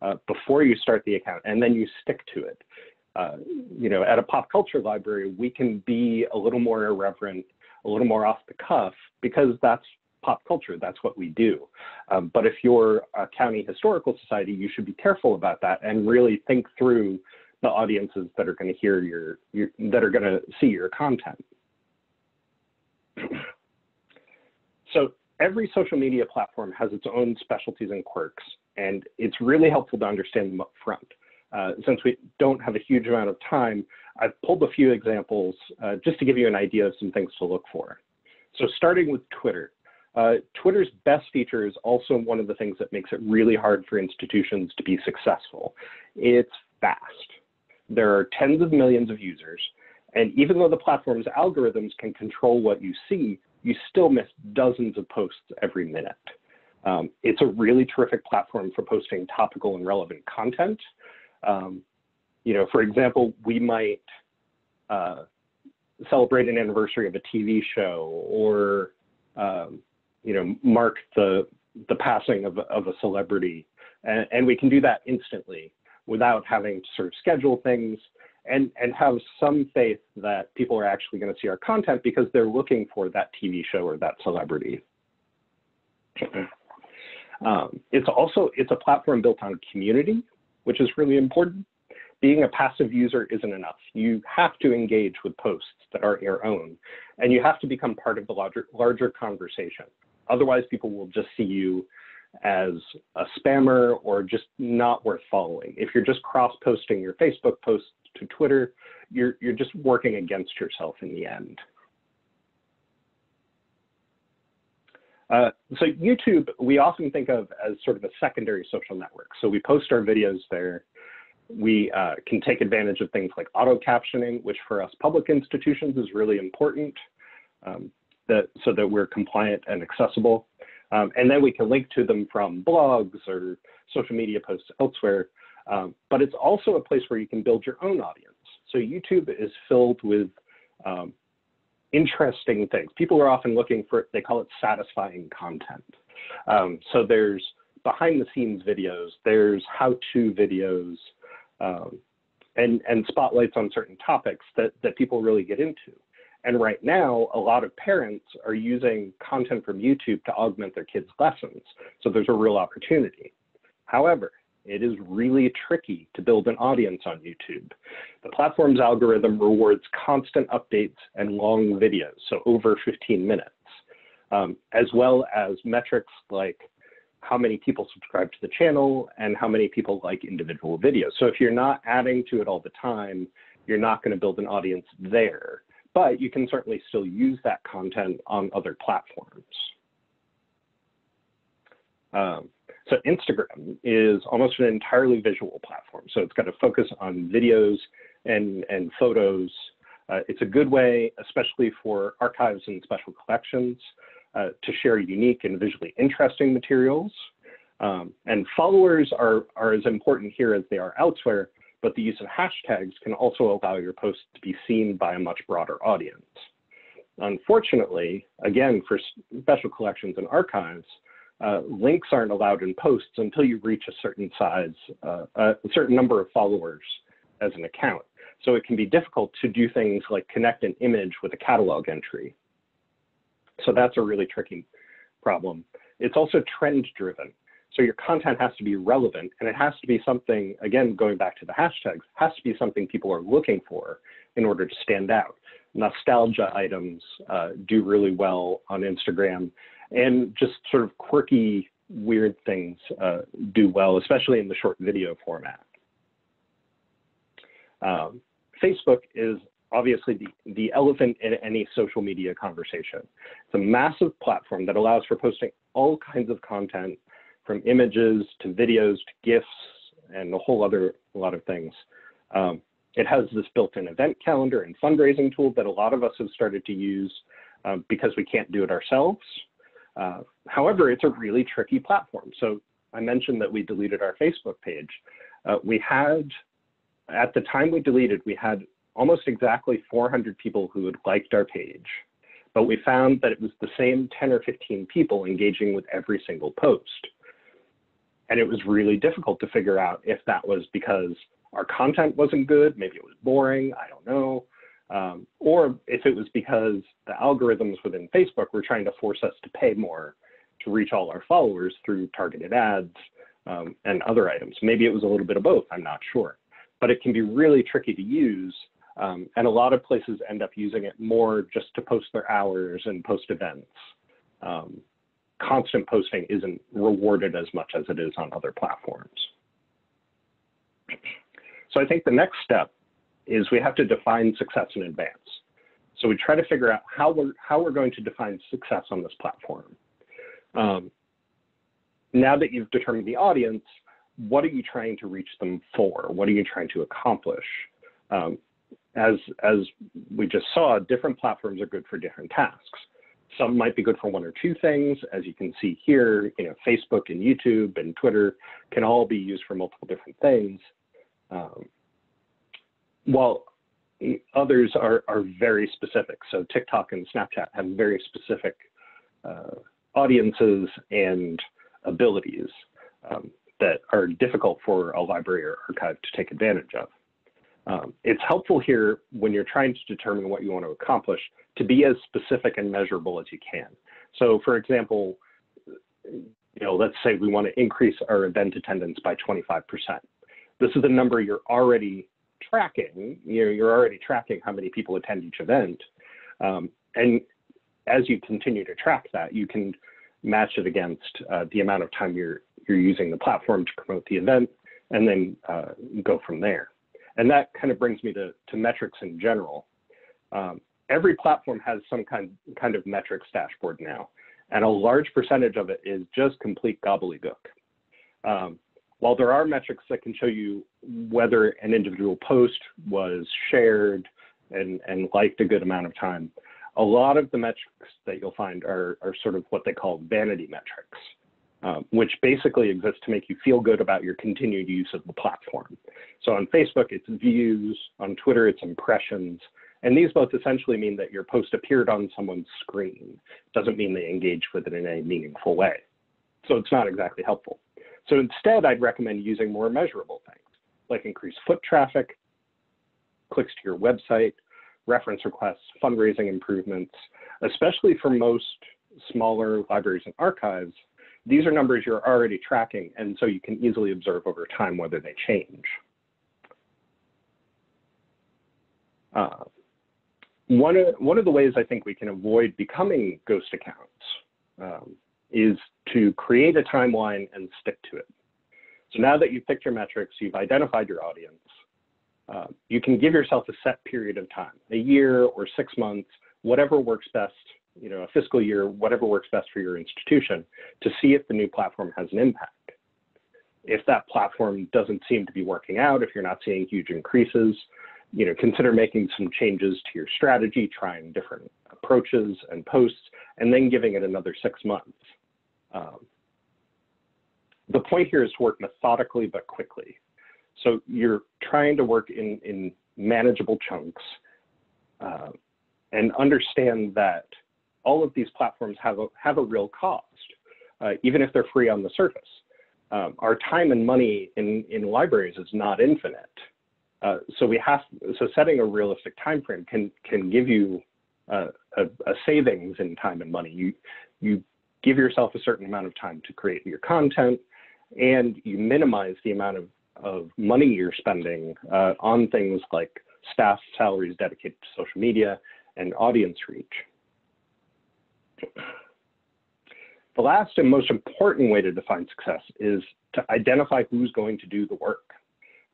uh, before you start the account and then you stick to it uh, you know at a pop culture library we can be a little more irreverent a little more off the cuff because that's pop culture that's what we do um, but if you're a county historical society you should be careful about that and really think through the audiences that are going to hear your, your that are going to see your content. so every social media platform has its own specialties and quirks, and it's really helpful to understand them up front. Uh, since we don't have a huge amount of time, I've pulled a few examples uh, just to give you an idea of some things to look for. So starting with Twitter. Uh, Twitter's best feature is also one of the things that makes it really hard for institutions to be successful. It's fast. There are tens of millions of users, and even though the platform's algorithms can control what you see, you still miss dozens of posts every minute. Um, it's a really terrific platform for posting topical and relevant content. Um, you know, for example, we might uh, celebrate an anniversary of a TV show or, um, you know, mark the, the passing of, of a celebrity. And, and we can do that instantly without having to sort of schedule things and, and have some faith that people are actually going to see our content because they're looking for that TV show or that celebrity. um, it's also, it's a platform built on community, which is really important. Being a passive user isn't enough. You have to engage with posts that are your own, and you have to become part of the larger, larger conversation. Otherwise, people will just see you as a spammer or just not worth following. If you're just cross-posting your Facebook posts to Twitter, you're, you're just working against yourself in the end. Uh, so YouTube, we often think of as sort of a secondary social network. So we post our videos there. We uh, can take advantage of things like auto captioning, which for us public institutions is really important um, that, so that we're compliant and accessible. Um, and then we can link to them from blogs or social media posts elsewhere. Um, but it's also a place where you can build your own audience. So YouTube is filled with um, interesting things. People are often looking for, they call it satisfying content. Um, so there's behind the scenes videos, there's how-to videos, um, and, and spotlights on certain topics that, that people really get into. And right now, a lot of parents are using content from YouTube to augment their kids' lessons. So there's a real opportunity. However, it is really tricky to build an audience on YouTube. The platform's algorithm rewards constant updates and long videos, so over 15 minutes, um, as well as metrics like how many people subscribe to the channel and how many people like individual videos. So if you're not adding to it all the time, you're not going to build an audience there but you can certainly still use that content on other platforms. Um, so Instagram is almost an entirely visual platform. So it's got to focus on videos and, and photos. Uh, it's a good way, especially for archives and special collections, uh, to share unique and visually interesting materials. Um, and followers are, are as important here as they are elsewhere, but the use of hashtags can also allow your post to be seen by a much broader audience. Unfortunately, again, for special collections and archives, uh, links aren't allowed in posts until you reach a certain size, uh, a certain number of followers as an account. So it can be difficult to do things like connect an image with a catalog entry. So that's a really tricky problem. It's also trend driven. So your content has to be relevant and it has to be something, again, going back to the hashtags, has to be something people are looking for in order to stand out. Nostalgia items uh, do really well on Instagram and just sort of quirky, weird things uh, do well, especially in the short video format. Um, Facebook is obviously the, the elephant in any social media conversation. It's a massive platform that allows for posting all kinds of content from images to videos to GIFs and a whole other lot of things. Um, it has this built-in event calendar and fundraising tool that a lot of us have started to use um, because we can't do it ourselves. Uh, however, it's a really tricky platform. So I mentioned that we deleted our Facebook page. Uh, we had, at the time we deleted, we had almost exactly 400 people who had liked our page, but we found that it was the same 10 or 15 people engaging with every single post. And it was really difficult to figure out if that was because our content wasn't good, maybe it was boring, I don't know, um, or if it was because the algorithms within Facebook were trying to force us to pay more to reach all our followers through targeted ads um, and other items. Maybe it was a little bit of both, I'm not sure. But it can be really tricky to use um, and a lot of places end up using it more just to post their hours and post events. Um, constant posting isn't rewarded as much as it is on other platforms. So I think the next step is we have to define success in advance. So we try to figure out how we're, how we're going to define success on this platform. Um, now that you've determined the audience, what are you trying to reach them for? What are you trying to accomplish? Um, as, as we just saw, different platforms are good for different tasks. Some might be good for one or two things. As you can see here, you know, Facebook and YouTube and Twitter can all be used for multiple different things. Um, while others are, are very specific. So TikTok and Snapchat have very specific uh, audiences and abilities um, that are difficult for a library or archive to take advantage of. Um, it's helpful here when you're trying to determine what you want to accomplish to be as specific and measurable as you can. So for example, you know, let's say we want to increase our event attendance by 25%. This is a number you're already tracking. You know, you're already tracking how many people attend each event. Um, and as you continue to track that, you can match it against uh, the amount of time you're, you're using the platform to promote the event and then uh, go from there. And that kind of brings me to, to metrics in general. Um, every platform has some kind, kind of metrics dashboard now, and a large percentage of it is just complete gobbledygook. Um, while there are metrics that can show you whether an individual post was shared and, and liked a good amount of time, a lot of the metrics that you'll find are, are sort of what they call vanity metrics um, which basically exists to make you feel good about your continued use of the platform. So on Facebook, it's views, on Twitter, it's impressions, and these both essentially mean that your post appeared on someone's screen. Doesn't mean they engaged with it in a meaningful way. So it's not exactly helpful. So instead, I'd recommend using more measurable things, like increased foot traffic, clicks to your website, reference requests, fundraising improvements, especially for most smaller libraries and archives, these are numbers you're already tracking, and so you can easily observe over time whether they change. Uh, one, of, one of the ways I think we can avoid becoming ghost accounts um, is to create a timeline and stick to it. So now that you've picked your metrics, you've identified your audience, uh, you can give yourself a set period of time, a year or six months, whatever works best you know, a fiscal year, whatever works best for your institution, to see if the new platform has an impact. If that platform doesn't seem to be working out, if you're not seeing huge increases, you know, consider making some changes to your strategy, trying different approaches and posts, and then giving it another six months. Um, the point here is to work methodically but quickly. So you're trying to work in, in manageable chunks uh, and understand that all of these platforms have a, have a real cost, uh, even if they're free on the surface. Um, our time and money in, in libraries is not infinite. Uh, so we have so setting a realistic time frame can can give you uh, a, a, savings in time and money. You you give yourself a certain amount of time to create your content, and you minimize the amount of, of money you're spending uh, on things like staff salaries dedicated to social media and audience reach. The last and most important way to define success is to identify who's going to do the work.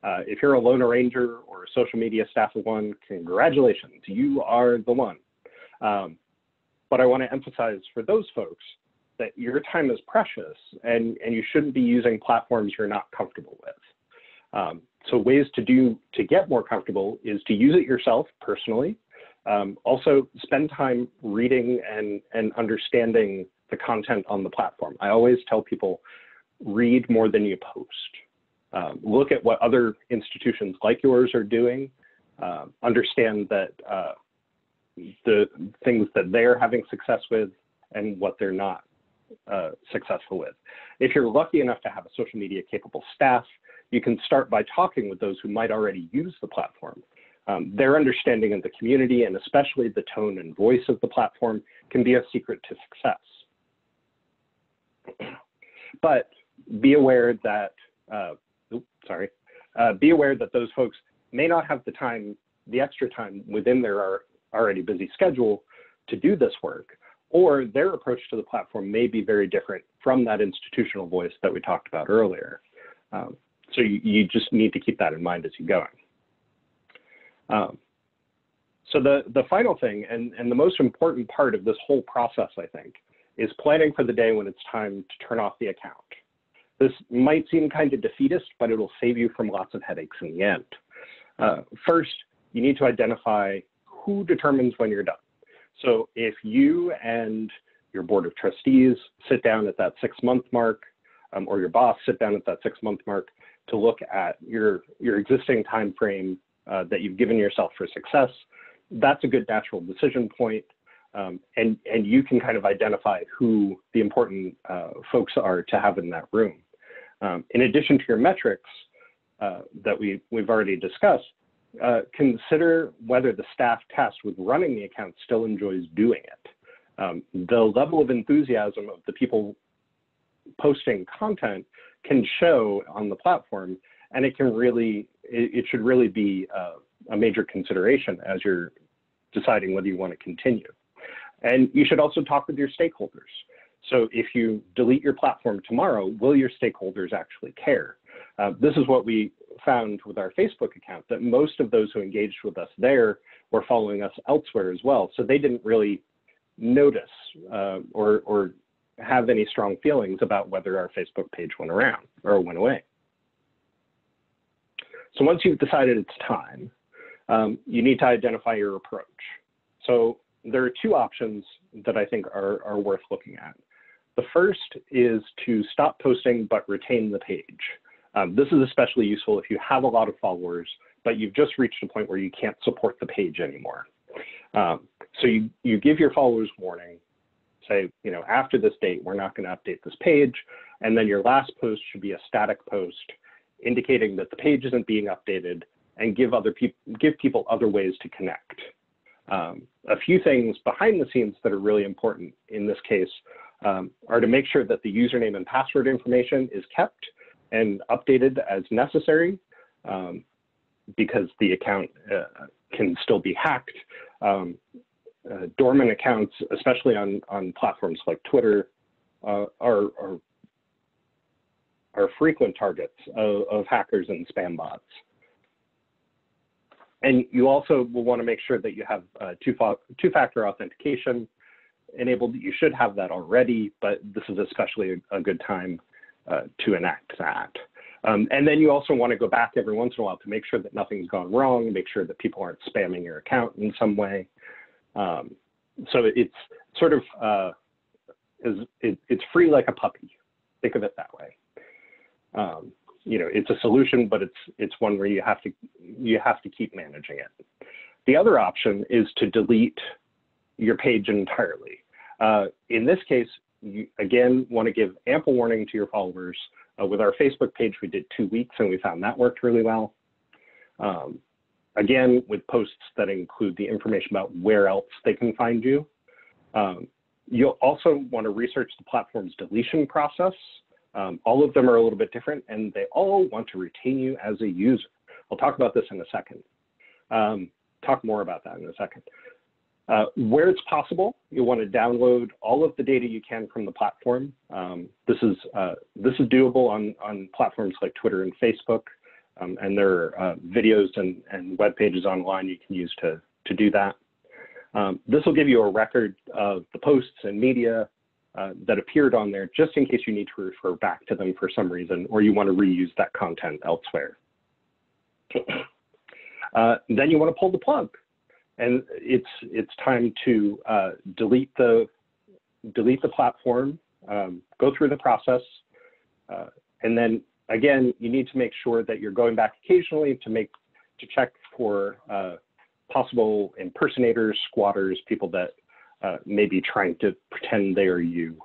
Uh, if you're a lone ranger or a social media staff of one, congratulations, you are the one. Um, but I want to emphasize for those folks that your time is precious and, and you shouldn't be using platforms you're not comfortable with. Um, so ways to do to get more comfortable is to use it yourself personally. Um, also spend time reading and, and understanding the content on the platform. I always tell people read more than you post. Um, look at what other institutions like yours are doing. Uh, understand that uh, the things that they're having success with and what they're not uh, successful with. If you're lucky enough to have a social media capable staff, you can start by talking with those who might already use the platform. Um, their understanding of the community and especially the tone and voice of the platform can be a secret to success. But be aware that, uh, oops, sorry, uh, be aware that those folks may not have the time, the extra time within their already busy schedule to do this work, or their approach to the platform may be very different from that institutional voice that we talked about earlier. Um, so you, you, just need to keep that in mind as you go. Um, so the, the final thing, and, and the most important part of this whole process, I think, is planning for the day when it's time to turn off the account. This might seem kind of defeatist, but it'll save you from lots of headaches in the end. Uh, first, you need to identify who determines when you're done. So if you and your board of trustees sit down at that six month mark, um, or your boss sit down at that six month mark to look at your, your existing time frame uh, that you've given yourself for success, that's a good natural decision point. Um, and, and you can kind of identify who the important uh, folks are to have in that room. Um, in addition to your metrics uh, that we, we've already discussed, uh, consider whether the staff tasked with running the account still enjoys doing it. Um, the level of enthusiasm of the people posting content can show on the platform, and it can really, it, it should really be uh, a major consideration as you're deciding whether you want to continue. And you should also talk with your stakeholders. So if you delete your platform tomorrow, will your stakeholders actually care? Uh, this is what we found with our Facebook account, that most of those who engaged with us there were following us elsewhere as well. So they didn't really notice uh, or, or have any strong feelings about whether our Facebook page went around or went away. So once you've decided it's time, um, you need to identify your approach. So there are two options that I think are, are worth looking at. The first is to stop posting but retain the page. Um, this is especially useful if you have a lot of followers, but you've just reached a point where you can't support the page anymore. Um, so you, you give your followers warning, say, you know, after this date, we're not going to update this page. And then your last post should be a static post indicating that the page isn't being updated and give other people give people other ways to connect. Um, a few things behind the scenes that are really important in this case um, are to make sure that the username and password information is kept and updated as necessary um, because the account uh, can still be hacked. Um, uh, dormant accounts, especially on, on platforms like Twitter, uh, are, are, are, frequent targets of, of hackers and spam bots. And you also will want to make sure that you have uh, two-factor authentication enabled. You should have that already, but this is especially a, a good time uh, to enact that. Um, and then you also want to go back every once in a while to make sure that nothing's gone wrong, make sure that people aren't spamming your account in some way. Um, so it's sort of uh, is it, it's free like a puppy. Think of it that way. Um, you know, it's a solution, but it's it's one where you have to you have to keep managing it. The other option is to delete your page entirely. Uh, in this case, you again want to give ample warning to your followers. Uh, with our Facebook page, we did two weeks and we found that worked really well. Um, again, with posts that include the information about where else they can find you. Um, you'll also want to research the platform's deletion process. Um, all of them are a little bit different and they all want to retain you as a user. I'll talk about this in a second. Um, talk more about that in a second. Uh, where it's possible, you'll want to download all of the data you can from the platform. Um, this is uh, this is doable on on platforms like Twitter and Facebook. Um, and there are uh, videos and, and web pages online you can use to, to do that. Um, this will give you a record of the posts and media uh, that appeared on there, just in case you need to refer back to them for some reason, or you want to reuse that content elsewhere. uh, then you want to pull the plug, and it's it's time to uh, delete the delete the platform, um, go through the process, uh, and then again, you need to make sure that you're going back occasionally to make to check for uh, possible impersonators, squatters, people that uh, may trying to pretend they are you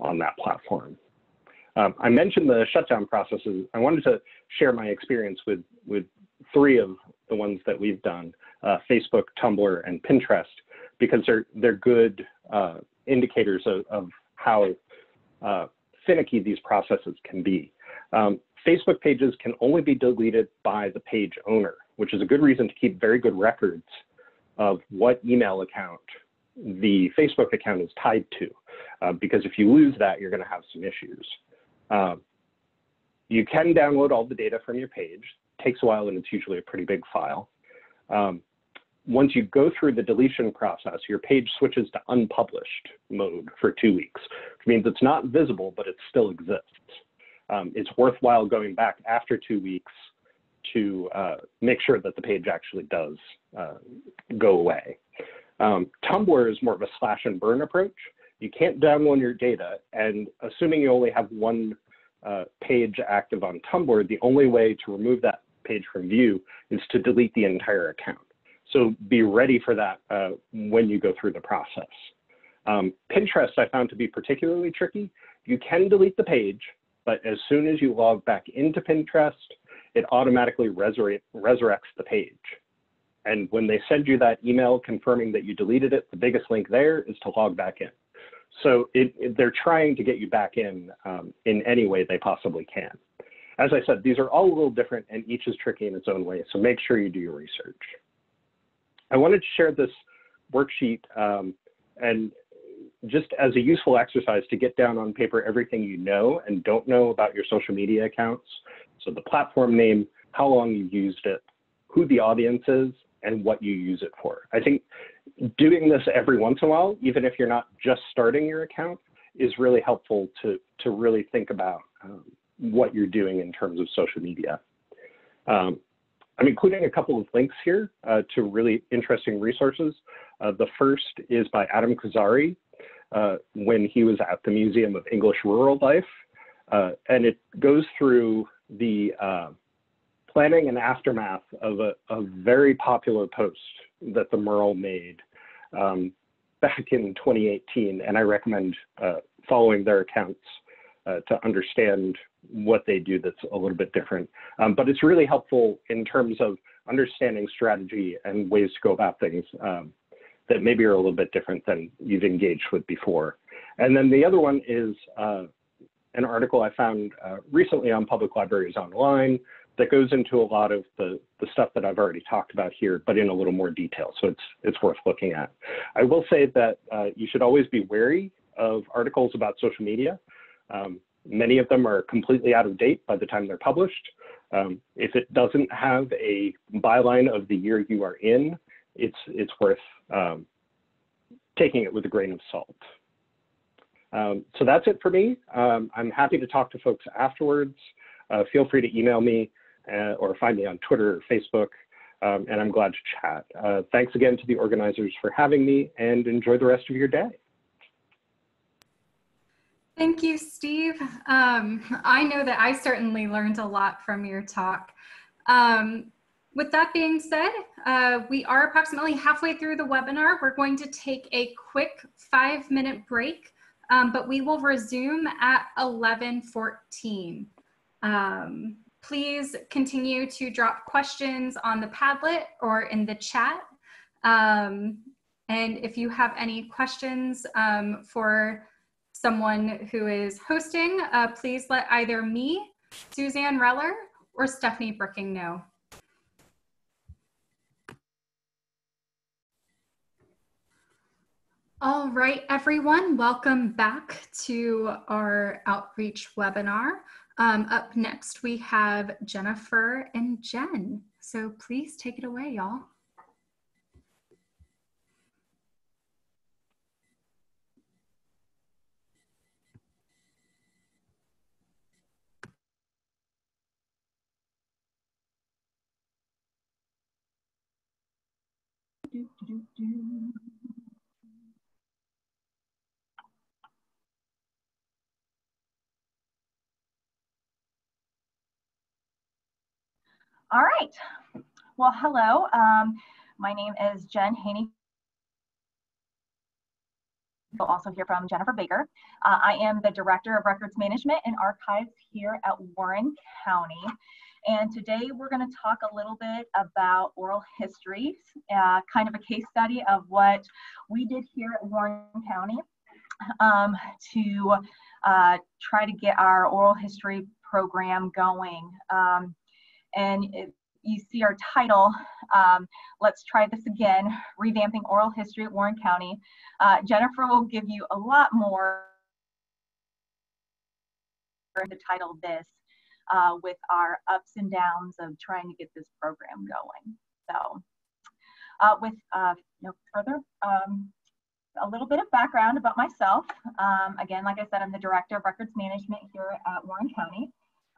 on that platform. Um, I mentioned the shutdown processes. I wanted to share my experience with, with three of the ones that we've done, uh, Facebook, Tumblr, and Pinterest, because they're, they're good uh, indicators of, of how uh, finicky these processes can be. Um, Facebook pages can only be deleted by the page owner, which is a good reason to keep very good records of what email account the Facebook account is tied to, uh, because if you lose that, you're going to have some issues. Um, you can download all the data from your page. It takes a while, and it's usually a pretty big file. Um, once you go through the deletion process, your page switches to unpublished mode for two weeks, which means it's not visible, but it still exists. Um, it's worthwhile going back after two weeks to uh, make sure that the page actually does uh, go away. Um, Tumblr is more of a slash and burn approach. You can't download your data, and assuming you only have one uh, page active on Tumblr, the only way to remove that page from view is to delete the entire account. So be ready for that uh, when you go through the process. Um, Pinterest I found to be particularly tricky. You can delete the page, but as soon as you log back into Pinterest, it automatically resurrects the page. And when they send you that email confirming that you deleted it, the biggest link there is to log back in. So it, it, they're trying to get you back in um, in any way they possibly can. As I said, these are all a little different and each is tricky in its own way, so make sure you do your research. I wanted to share this worksheet um, and just as a useful exercise to get down on paper everything you know and don't know about your social media accounts. So the platform name, how long you used it, who the audience is, and what you use it for. I think doing this every once in a while, even if you're not just starting your account, is really helpful to, to really think about um, what you're doing in terms of social media. Um, I'm including a couple of links here uh, to really interesting resources. Uh, the first is by Adam Koszary uh, when he was at the Museum of English Rural Life. Uh, and it goes through the uh, planning and aftermath of a, a, very popular post that the MERL made um, back in 2018, and I recommend uh, following their accounts uh, to understand what they do that's a little bit different. Um, but it's really helpful in terms of understanding strategy and ways to go about things um, that maybe are a little bit different than you've engaged with before. And then the other one is uh, an article I found uh, recently on Public Libraries Online that goes into a lot of the, the stuff that I've already talked about here, but in a little more detail. So it's, it's worth looking at. I will say that uh, you should always be wary of articles about social media. Um, many of them are completely out of date by the time they're published. Um, if it doesn't have a byline of the year you are in, it's, it's worth um, taking it with a grain of salt. Um, so that's it for me. Um, I'm happy to talk to folks afterwards. Uh, feel free to email me uh, or find me on Twitter or Facebook, um, and I'm glad to chat. Uh, thanks again to the organizers for having me, and enjoy the rest of your day. Thank you, Steve. Um, I know that I certainly learned a lot from your talk. Um, with that being said, uh, we are approximately halfway through the webinar. We're going to take a quick five minute break, um, but we will resume at 11.14. Please continue to drop questions on the Padlet or in the chat. Um, and if you have any questions um, for someone who is hosting, uh, please let either me, Suzanne Reller, or Stephanie Brooking know. All right, everyone, welcome back to our outreach webinar. Um, up next, we have Jenifer and Jen. So please take it away, y'all. All right. Well, hello. Um, my name is Jen Haney. We'll also hear from Jenifer Baker. Uh, I am the Director of Records Management and Archives here at Warren County. And today we're going to talk a little bit about oral histories, uh, kind of a case study of what we did here at Warren County um, to uh, try to get our oral history program going. Um, and it, you see our title, um, Let's Try This Again, Revamping Oral History at Warren County. Uh, Jenifer will give you a lot more the title this uh, with our ups and downs of trying to get this program going. So uh, with uh, no further, um, a little bit of background about myself. Um, again, like I said, I'm the Director of Records Management here at Warren County.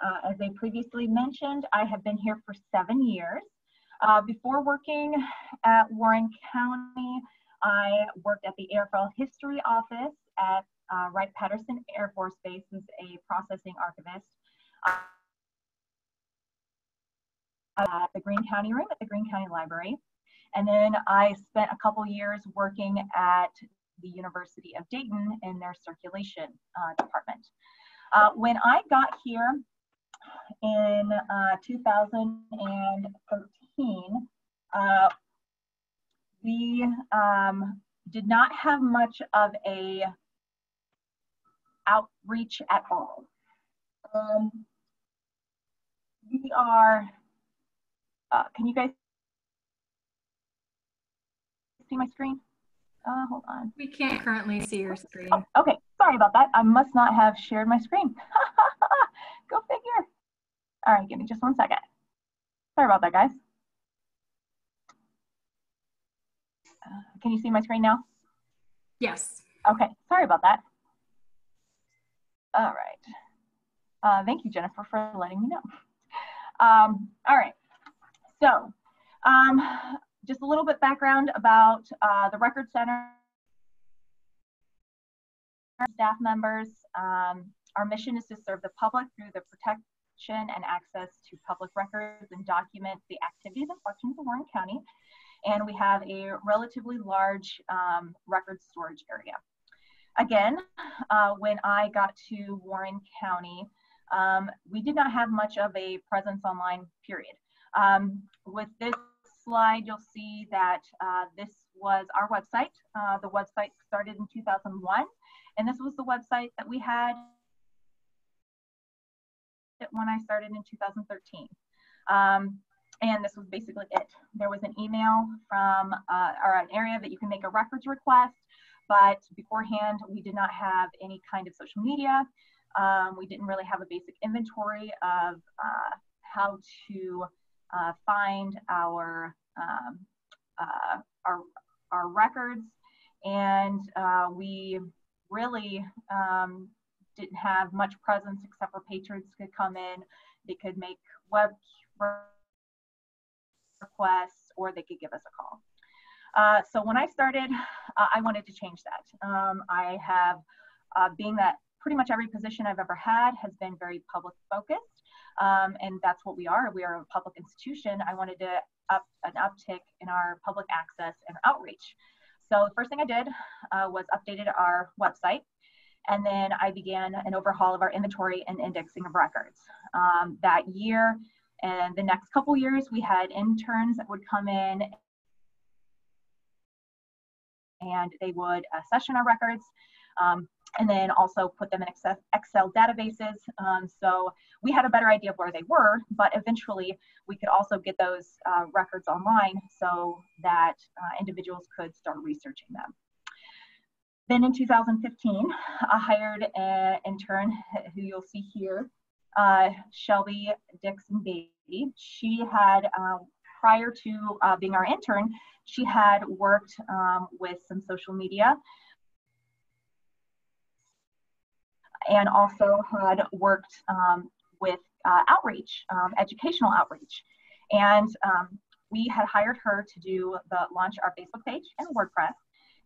Uh, as I previously mentioned, I have been here for seven years. Uh, before working at Warren County, I worked at the AFRL History Office at uh, Wright-Patterson Air Force Base as a processing archivist. at the Greene County Room at the Greene County Library. And then I spent a couple years working at the University of Dayton in their circulation uh, department. Uh, when I got here in uh, 2013, uh, we um, did not have much of a outreach at all. Um, we are uh, can you guys see my screen? Uh, hold on. We can't currently see your screen. Oh, okay, sorry about that. I must not have shared my screen. Go figure. All right, give me just one second. Sorry about that, guys. Uh, can you see my screen now? Yes. Okay, sorry about that. All right. Uh, thank you, Jenifer, for letting me know. Um, all right. So, um, just a little bit background about uh, the Record Center staff members. Um, our mission is to serve the public through the protection and access to public records and document the activities and functions of Warren County. And we have a relatively large um, record storage area. Again, uh, when I got to Warren County, um, we did not have much of a presence online, period. Um, with this slide, you'll see that uh, this was our website. Uh, the website started in 2001, and this was the website that we had when I started in 2013. Um, and this was basically it. There was an email from uh, or an area that you can make a records request, but beforehand we did not have any kind of social media. Um, we didn't really have a basic inventory of uh, how to uh, find our, um, uh, our, our records. And uh, we really um, didn't have much presence except for patrons could come in. They could make web requests or they could give us a call. Uh, so when I started, uh, I wanted to change that. Um, I have, uh, being that pretty much every position I've ever had has been very public focused, um, and that's what we are. We are a public institution. I wanted to up an uptick in our public access and outreach. So the first thing I did uh, was updated our website. And then I began an overhaul of our inventory and indexing of records. Um, that year and the next couple years, we had interns that would come in and they would uh, session our records. Um, and then also put them in Excel databases. Um, so we had a better idea of where they were, but eventually we could also get those uh, records online so that uh, individuals could start researching them. Then in 2015, I hired an intern who you'll see here. uh, Shelby Dixon Baby. She had, uh, prior to uh, being our intern, she had worked um, with some social media and also had worked um, with uh, outreach, um, educational outreach. And um, we had hired her to do the launch our Facebook page and WordPress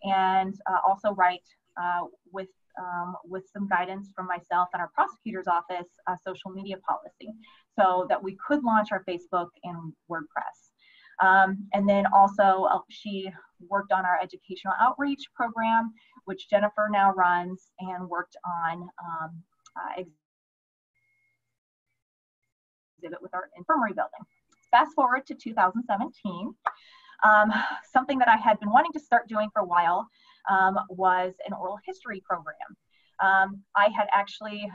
and uh, also write uh, with um, with some guidance from myself and our prosecutor's office a social media policy so that we could launch our Facebook and WordPress. Um, and then also uh, she worked on our educational outreach program, which Jennifer now runs and worked on um, uh, exhibit with our infirmary building. Fast forward to 2017, um, something that I had been wanting to start doing for a while um, was an oral history program. Um, I had actually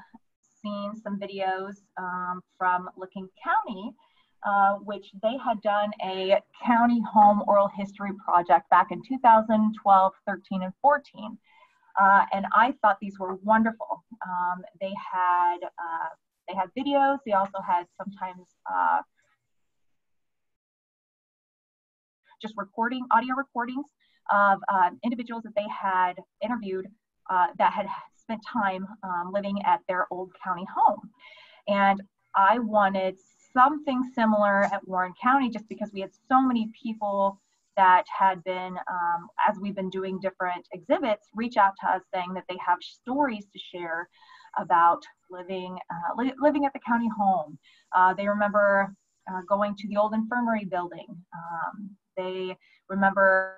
seen some videos um, from Licking County, uh, which they had done a county home oral history project back in 2012, 13, and 14. Uh, and I thought these were wonderful. Um, they had uh, they had videos. They also had sometimes just recording audio recordings of uh, individuals that they had interviewed uh, that had spent time um, living at their old county home. And I wanted something similar at Warren County just because we had so many people that had been, um, as we've been doing different exhibits, reach out to us saying that they have stories to share about living uh, li living at the county home. Uh, they remember uh, going to the old infirmary building. Um, they remember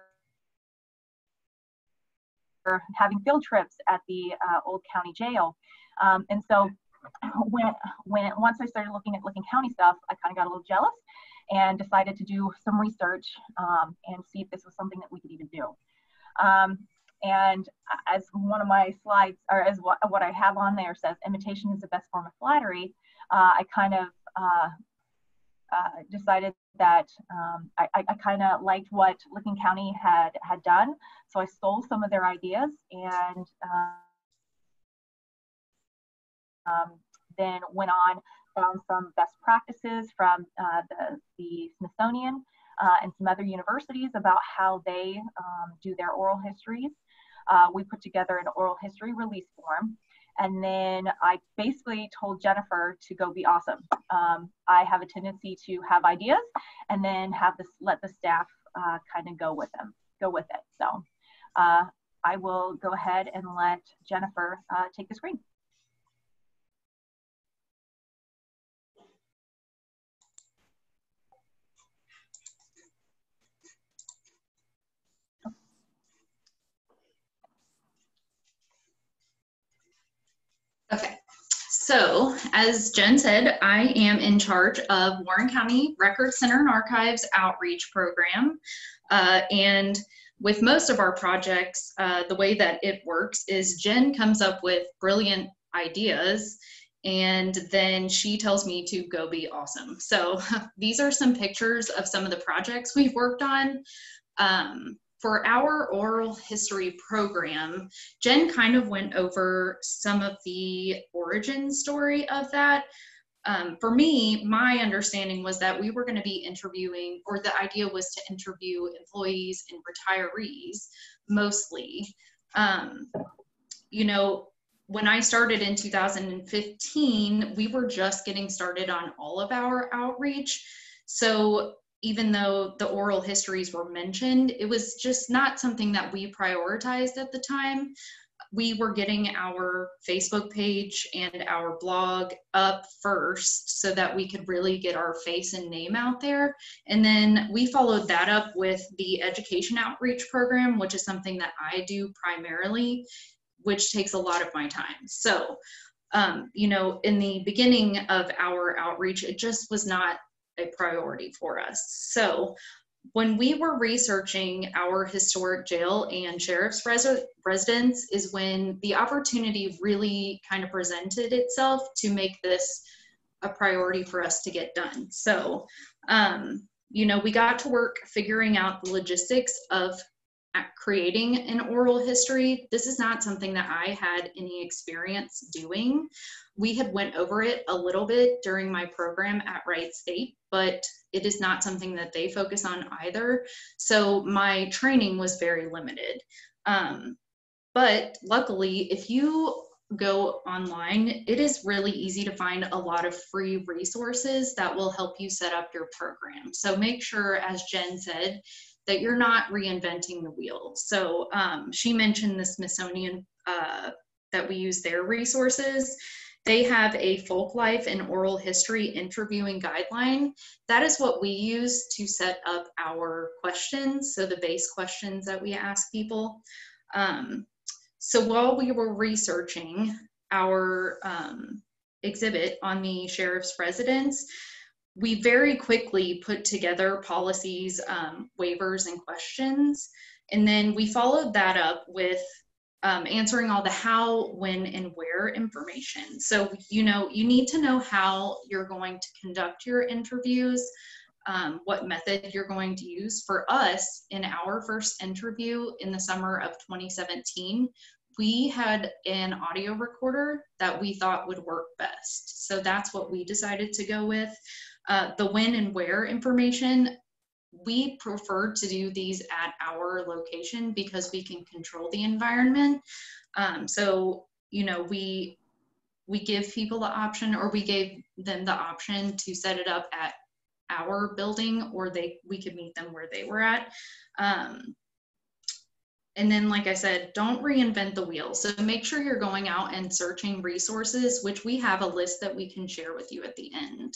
having field trips at the uh, old county jail. Um, and so when, when once I started looking at Licking County stuff, I kind of got a little jealous and decided to do some research um, and see if this was something that we could even do. Um, and as one of my slides, or as what, what I have on there says, imitation is the best form of flattery, uh, I kind of uh, uh, decided that um, I, I kind of liked what Licking County had had done, so I stole some of their ideas and um, then went on found some best practices from uh, the, the, Smithsonian uh, and some other universities about how they um, do their oral histories. Uh, we put together an oral history release form and then I basically told Jenifer to go be awesome. Um, I have a tendency to have ideas and then have this let the staff uh, kind of go with them, go with it. So uh, I will go ahead and let Jenifer uh, take the screen. Okay. So, as Jen said, I am in charge of Warren County Record Center and Archives Outreach Program. Uh, and with most of our projects, uh, the way that it works is Jen comes up with brilliant ideas and then she tells me to go be awesome. So, these are some pictures of some of the projects we've worked on. Um, for our oral history program, Jen kind of went over some of the origin story of that. Um, for me, my understanding was that we were going to be interviewing, or the idea was to interview employees and retirees mostly. Um, you know, when I started in 2015, we were just getting started on all of our outreach. So even though the oral histories were mentioned, it was just not something that we prioritized at the time. We were getting our Facebook page and our blog up first so that we could really get our face and name out there. And then we followed that up with the education outreach program, which is something that I do primarily, which takes a lot of my time. So, um, you know, in the beginning of our outreach, it just was not a priority for us. So when we were researching our historic jail and sheriff's res- residence is when the opportunity really kind of presented itself to make this a priority for us to get done. So, um, you know, we got to work figuring out the logistics of creating an oral history. This is not something that I had any experience doing. We had went over it a little bit during my program at Wright State, but it is not something that they focus on either. So my training was very limited. Um, but luckily, if you go online, it is really easy to find a lot of free resources that will help you set up your program. So make sure, as Jen said, that you're not reinventing the wheel. So um, she mentioned the Smithsonian uh, that we use their resources. They have a folk life and oral history interviewing guideline. That is what we use to set up our questions, so the base questions that we ask people. Um, so while we were researching our um, exhibit on the sheriff's residence, we very quickly put together policies, um, waivers, and questions. And then we followed that up with um, answering all the how, when, and where information. So, you know, you need to know how you're going to conduct your interviews, um, what method you're going to use. For us, in our first interview in the summer of 2017, we had an audio recorder that we thought would work best. So that's what we decided to go with. Uh, the when and where information, we prefer to do these at our location because we can control the environment. Um, so, you know, we we give people the option or we gave them the option to set it up at our building or they we could meet them where they were at. Um, and then, like I said, don't reinvent the wheel. So make sure you're going out and searching resources, which we have a list that we can share with you at the end.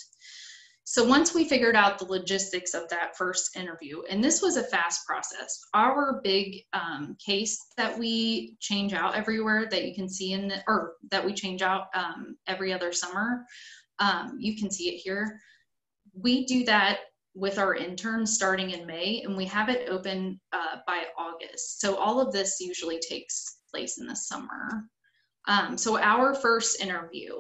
So once we figured out the logistics of that first interview, and this was a fast process, our big um, case that we change out everywhere that you can see in the, or that we change out um, every other summer, um, you can see it here. We do that with our interns starting in May, and we have it open uh, by August. So all of this usually takes place in the summer. Um, so our first interview,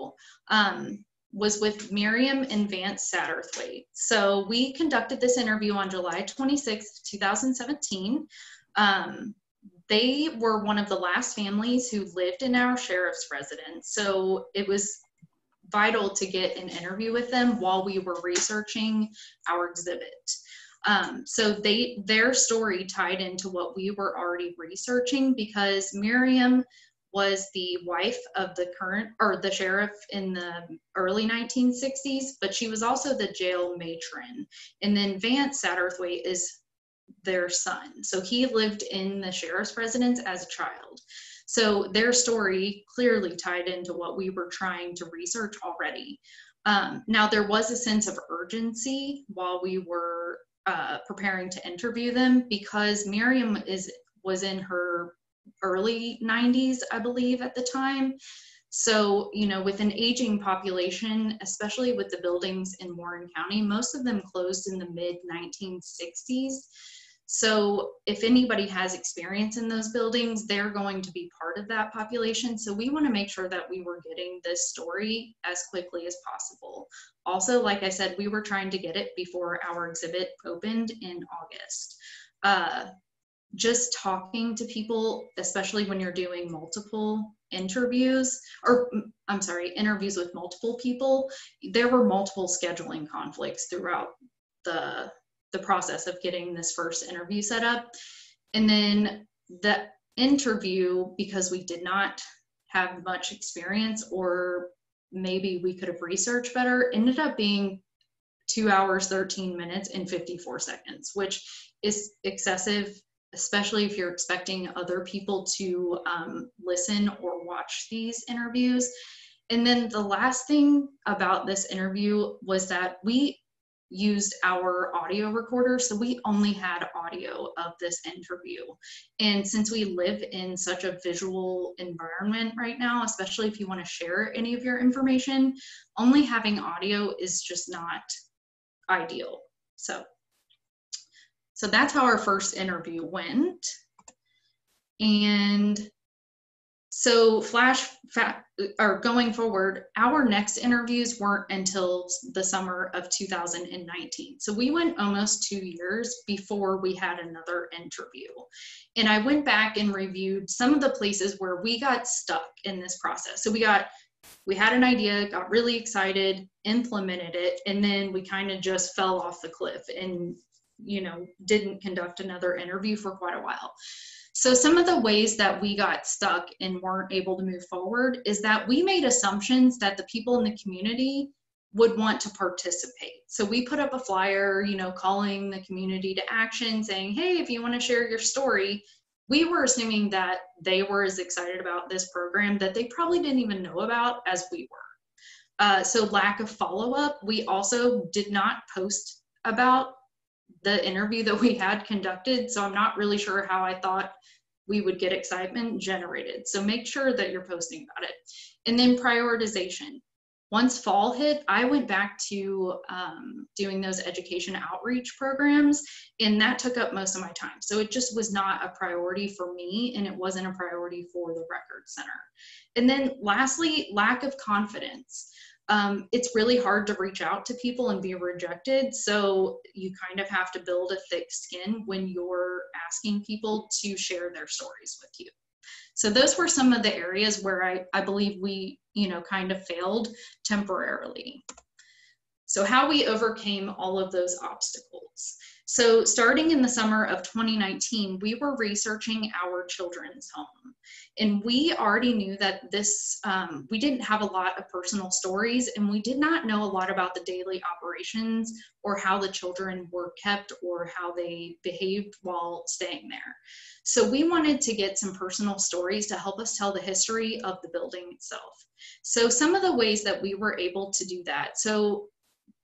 um, was with Miriam and Vance Satterthwaite. So we conducted this interview on July 26, 2017. Um, they were one of the last families who lived in our sheriff's residence. So it was vital to get an interview with them while we were researching our exhibit. Um, so they their story tied into what we were already researching because Miriam was the wife of the current or the sheriff in the early 1960s, but she was also the jail matron. And then Vance Satterthwaite is their son. So he lived in the sheriff's residence as a child. So their story clearly tied into what we were trying to research already. Um, now, there was a sense of urgency while we were uh, preparing to interview them because Miriam is was in her early 90s, I believe, at the time. So, you know, with an aging population, especially with the buildings in Warren County, most of them closed in the mid 1960s. So, if anybody has experience in those buildings, they're going to be part of that population. So, we want to make sure that we were getting this story as quickly as possible. Also, like I said, we were trying to get it before our exhibit opened in August. Uh, just talking to people, especially when you're doing multiple interviews, or I'm sorry, interviews with multiple people, there were multiple scheduling conflicts throughout the the process of getting this first interview set up. And then the interview, because we did not have much experience or maybe we could have researched better, ended up being two hours, 13 minutes, and 54 seconds, which is excessive especially if you're expecting other people to um, listen or watch these interviews. And then the last thing about this interview was that we used our audio recorder, so we only had audio of this interview. And since we live in such a visual environment right now, especially if you want to share any of your information, only having audio is just not ideal. So so that's how our first interview went. And so flash fa- or going forward our next interviews weren't until the summer of 2019 so we went almost two years before we had another interview. And i went back and reviewed some of the places where we got stuck in this process. So we got we had an idea got really excited implemented it and then we kind of just fell off the cliff and you know didn't conduct another interview for quite a while so, some of the ways that we got stuck and weren't able to move forward is that we made assumptions that the people in the community would want to participate. So, we put up a flyer, you know, calling the community to action, saying, hey, if you want to share your story, we were assuming that they were as excited about this program that they probably didn't even know about as we were. Uh, so, lack of follow up. We also did not post about the interview that we had conducted. So I'm not really sure how I thought we would get excitement generated. So make sure that you're posting about it. And then prioritization. Once fall hit, I went back to um, doing those education outreach programs, and that took up most of my time. So it just was not a priority for me, and it wasn't a priority for the Record Center. And then lastly, lack of confidence um, it's really hard to reach out to people and be rejected. So you kind of have to build a thick skin when you're asking people to share their stories with you. So those were some of the areas where I, I believe we, you know, kind of failed temporarily. So how we overcame all of those obstacles. So starting in the summer of 2019, we were researching our children's home. And we already knew that this, um, we didn't have a lot of personal stories and we did not know a lot about the daily operations or how the children were kept or how they behaved while staying there. So we wanted to get some personal stories to help us tell the history of the building itself. So some of the ways that we were able to do that. So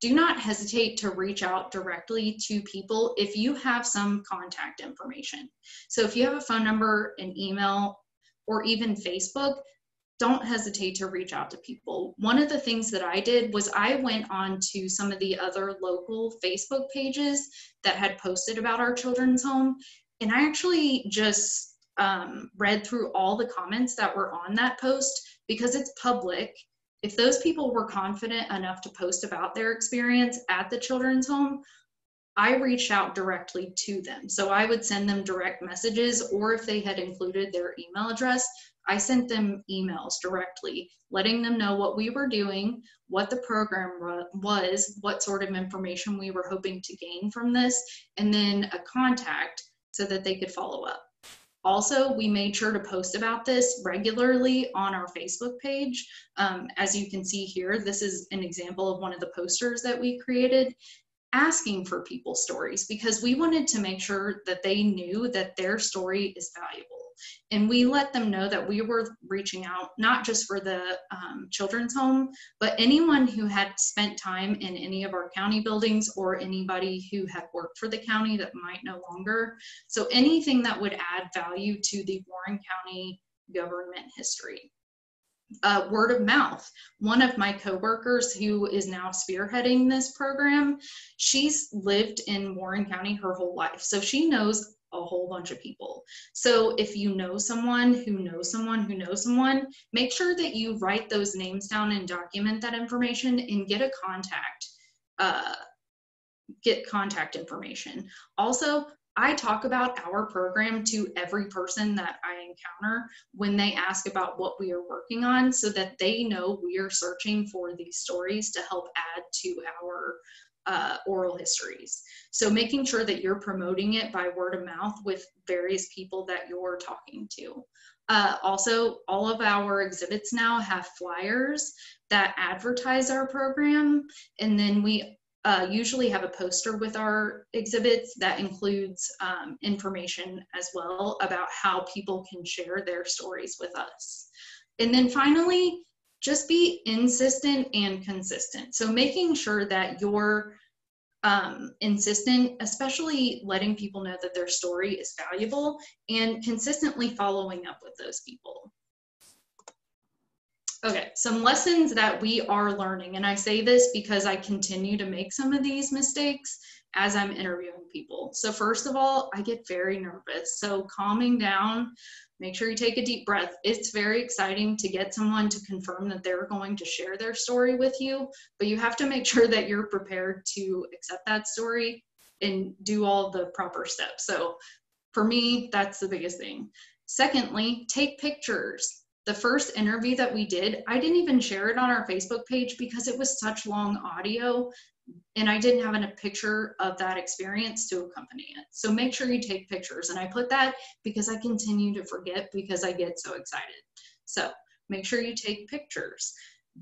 do not hesitate to reach out directly to people if you have some contact information. So if you have a phone number, an email, or even Facebook, don't hesitate to reach out to people. One of the things that I did was I went on to some of the other local Facebook pages that had posted about our children's home, and I actually just um, read through all the comments that were on that post because it's public if those people were confident enough to post about their experience at the children's home, I reached out directly to them. So I would send them direct messages, or if they had included their email address, I sent them emails directly, letting them know what we were doing, what the program was, what sort of information we were hoping to gain from this, and then a contact so that they could follow up. Also, we made sure to post about this regularly on our Facebook page. Um, as you can see here, this is an example of one of the posters that we created asking for people's stories because we wanted to make sure that they knew that their story is valuable. And we let them know that we were reaching out not just for the um, children's home, but anyone who had spent time in any of our county buildings or anybody who had worked for the county that might no longer. So anything that would add value to the Warren County government history. Uh, word of mouth. One of my coworkers who is now spearheading this program, she's lived in Warren County her whole life. So she knows a whole bunch of people. So if you know someone who knows someone who knows someone, make sure that you write those names down and document that information and get a contact. Uh, get contact information. Also, I talk about our program to every person that I encounter when they ask about what we are working on so that they know we are searching for these stories to help add to our uh, oral histories. So making sure that you're promoting it by word of mouth with various people that you're talking to. Uh, also, all of our exhibits now have flyers that advertise our program, and then we uh, usually have a poster with our exhibits that includes um, information as well about how people can share their stories with us. And then finally, just be insistent and consistent. So making sure that you're um, insistent, especially letting people know that their story is valuable and consistently following up with those people. Okay, some lessons that we are learning, and I say this because I continue to make some of these mistakes as I'm interviewing people. So, first of all, I get very nervous. So, calming down, make sure you take a deep breath. It's very exciting to get someone to confirm that they're going to share their story with you, but you have to make sure that you're prepared to accept that story and do all the proper steps. So, for me, that's the biggest thing. Secondly, take pictures. The first interview that we did, I didn't even share it on our Facebook page because it was such long audio and I didn't have a picture of that experience to accompany it. So make sure you take pictures. And I put that because I continue to forget because I get so excited. So make sure you take pictures.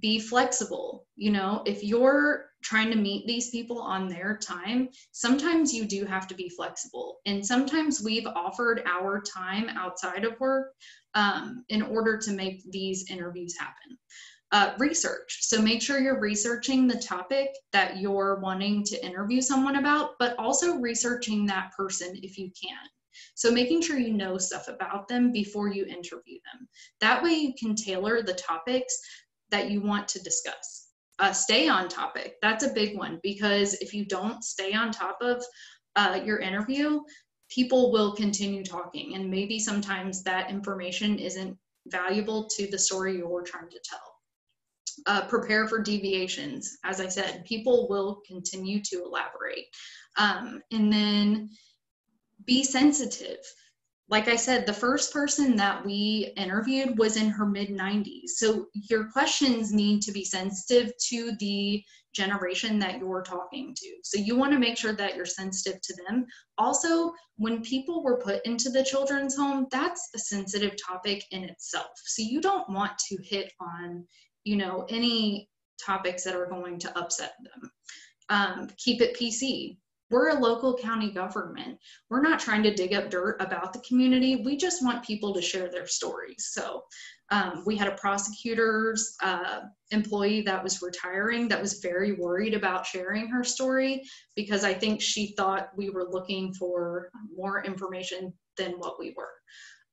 Be flexible. You know, if you're trying to meet these people on their time, sometimes you do have to be flexible. And sometimes we've offered our time outside of work um, in order to make these interviews happen. Uh, research. So make sure you're researching the topic that you're wanting to interview someone about, but also researching that person if you can. So making sure you know stuff about them before you interview them. That way you can tailor the topics that you want to discuss. Uh, stay on topic. That's a big one because if you don't stay on top of uh, your interview, people will continue talking and maybe sometimes that information isn't valuable to the story you're trying to tell uh, prepare for deviations. As I said, people will continue to elaborate. Um, and then be sensitive. Like I said, the first person that we interviewed was in her mid 90s. So your questions need to be sensitive to the generation that you're talking to. So you want to make sure that you're sensitive to them. Also, when people were put into the children's home, that's a sensitive topic in itself. So you don't want to hit on you know, any topics that are going to upset them. Um, keep it PC. We're a local county government. We're not trying to dig up dirt about the community. We just want people to share their stories. So um, we had a prosecutor's uh, employee that was retiring that was very worried about sharing her story because I think she thought we were looking for more information than what we were.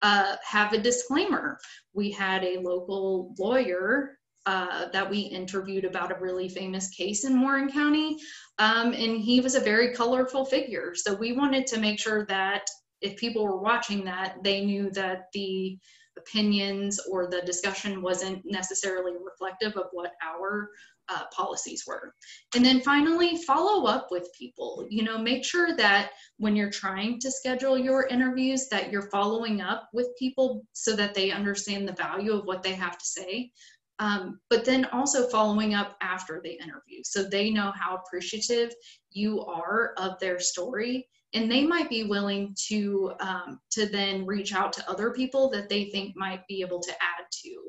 Uh, have a disclaimer. We had a local lawyer uh, that we interviewed about a really famous case in Warren County. Um, and he was a very colorful figure. So we wanted to make sure that if people were watching that, they knew that the opinions or the discussion wasn't necessarily reflective of what our uh, policies were. And then finally, follow up with people. You know, make sure that when you're trying to schedule your interviews, that you're following up with people so that they understand the value of what they have to say um, but then also following up after the interview. So they know how appreciative you are of their story. And they might be willing to um, to then reach out to other people that they think might be able to add to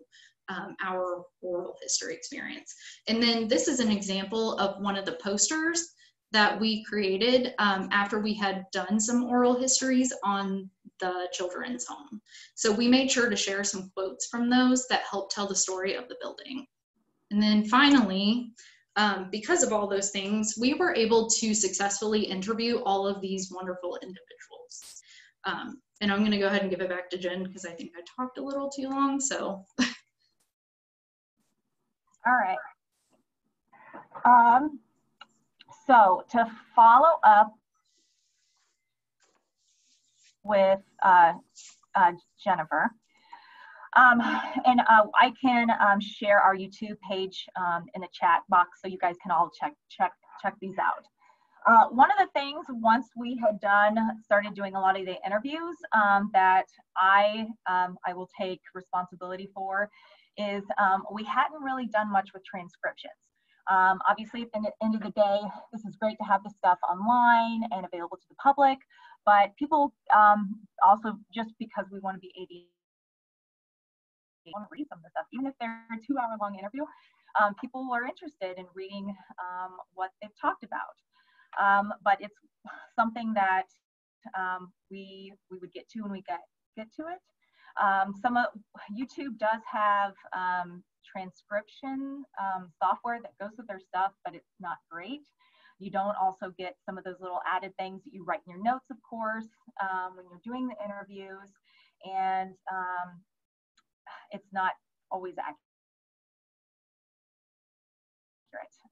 um, our oral history experience. And then this is an example of one of the posters that we created um, after we had done some oral histories on the children's home. So we made sure to share some quotes from those that help tell the story of the building. And then finally, um, because of all those things, we were able to successfully interview all of these wonderful individuals. Um, and I'm going to go ahead and give it back to Jen because I think I talked a little too long. So. all right. Um, so to follow up with uh, uh, Jenifer, um, and uh, I can um, share our YouTube page um, in the chat box so you guys can all check check check these out. Uh, one of the things once we had done started doing a lot of the interviews um, that I um, I will take responsibility for is um, we hadn't really done much with transcriptions. Obviously, at the end of the day, this is great to have this stuff online and available to the public, but people um, also, just because we want to be AD, want to read some of the stuff, even if they're a two hour long interview, um, people are interested in reading um, what they've talked about. Um, but it's something that um, we, we would get to when we get, get to it. Um, some of YouTube does have transcription software that goes with their stuff, but it's not great. You don't also get some of those little added things that you write in your notes, of course, um, when you're doing the interviews, and um, it's not always accurate.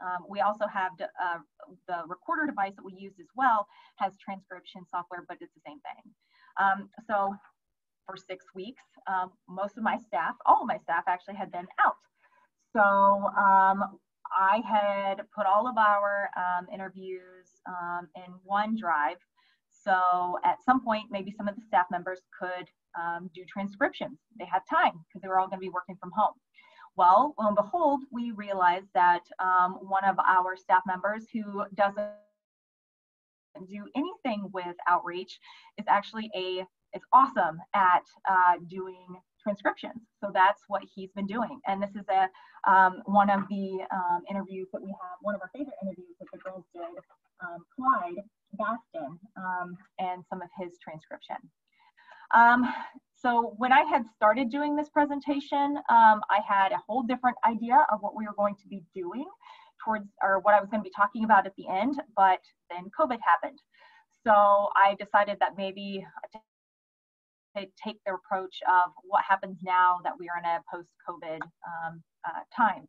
Um, we also have uh, the recorder device that we use as well has transcription software, but it's the same thing. Um, so for six weeks, um, most of my staff, all of my staff actually had been out. So um, I had put all of our um, interviews um, in OneDrive. So at some point, maybe some of the staff members could um, do transcriptions. They had time because they were all going to be working from home. Well, lo and behold, we realized that um, one of our staff members who doesn't do anything with outreach is actually a is awesome at uh, doing transcriptions. So that's what he's been doing. And this is a um, one of the um, interviews that we have, one of our favorite interviews that the girls did, um, Clyde Baston, um, and some of his transcription. Um, so when I had started doing this presentation, I had a whole different idea of what we were going to be doing towards, or what I was going to be talking about at the end, but then COVID happened. So I decided that maybe to take the approach of what happens now that we are in a post-COVID um, uh, time.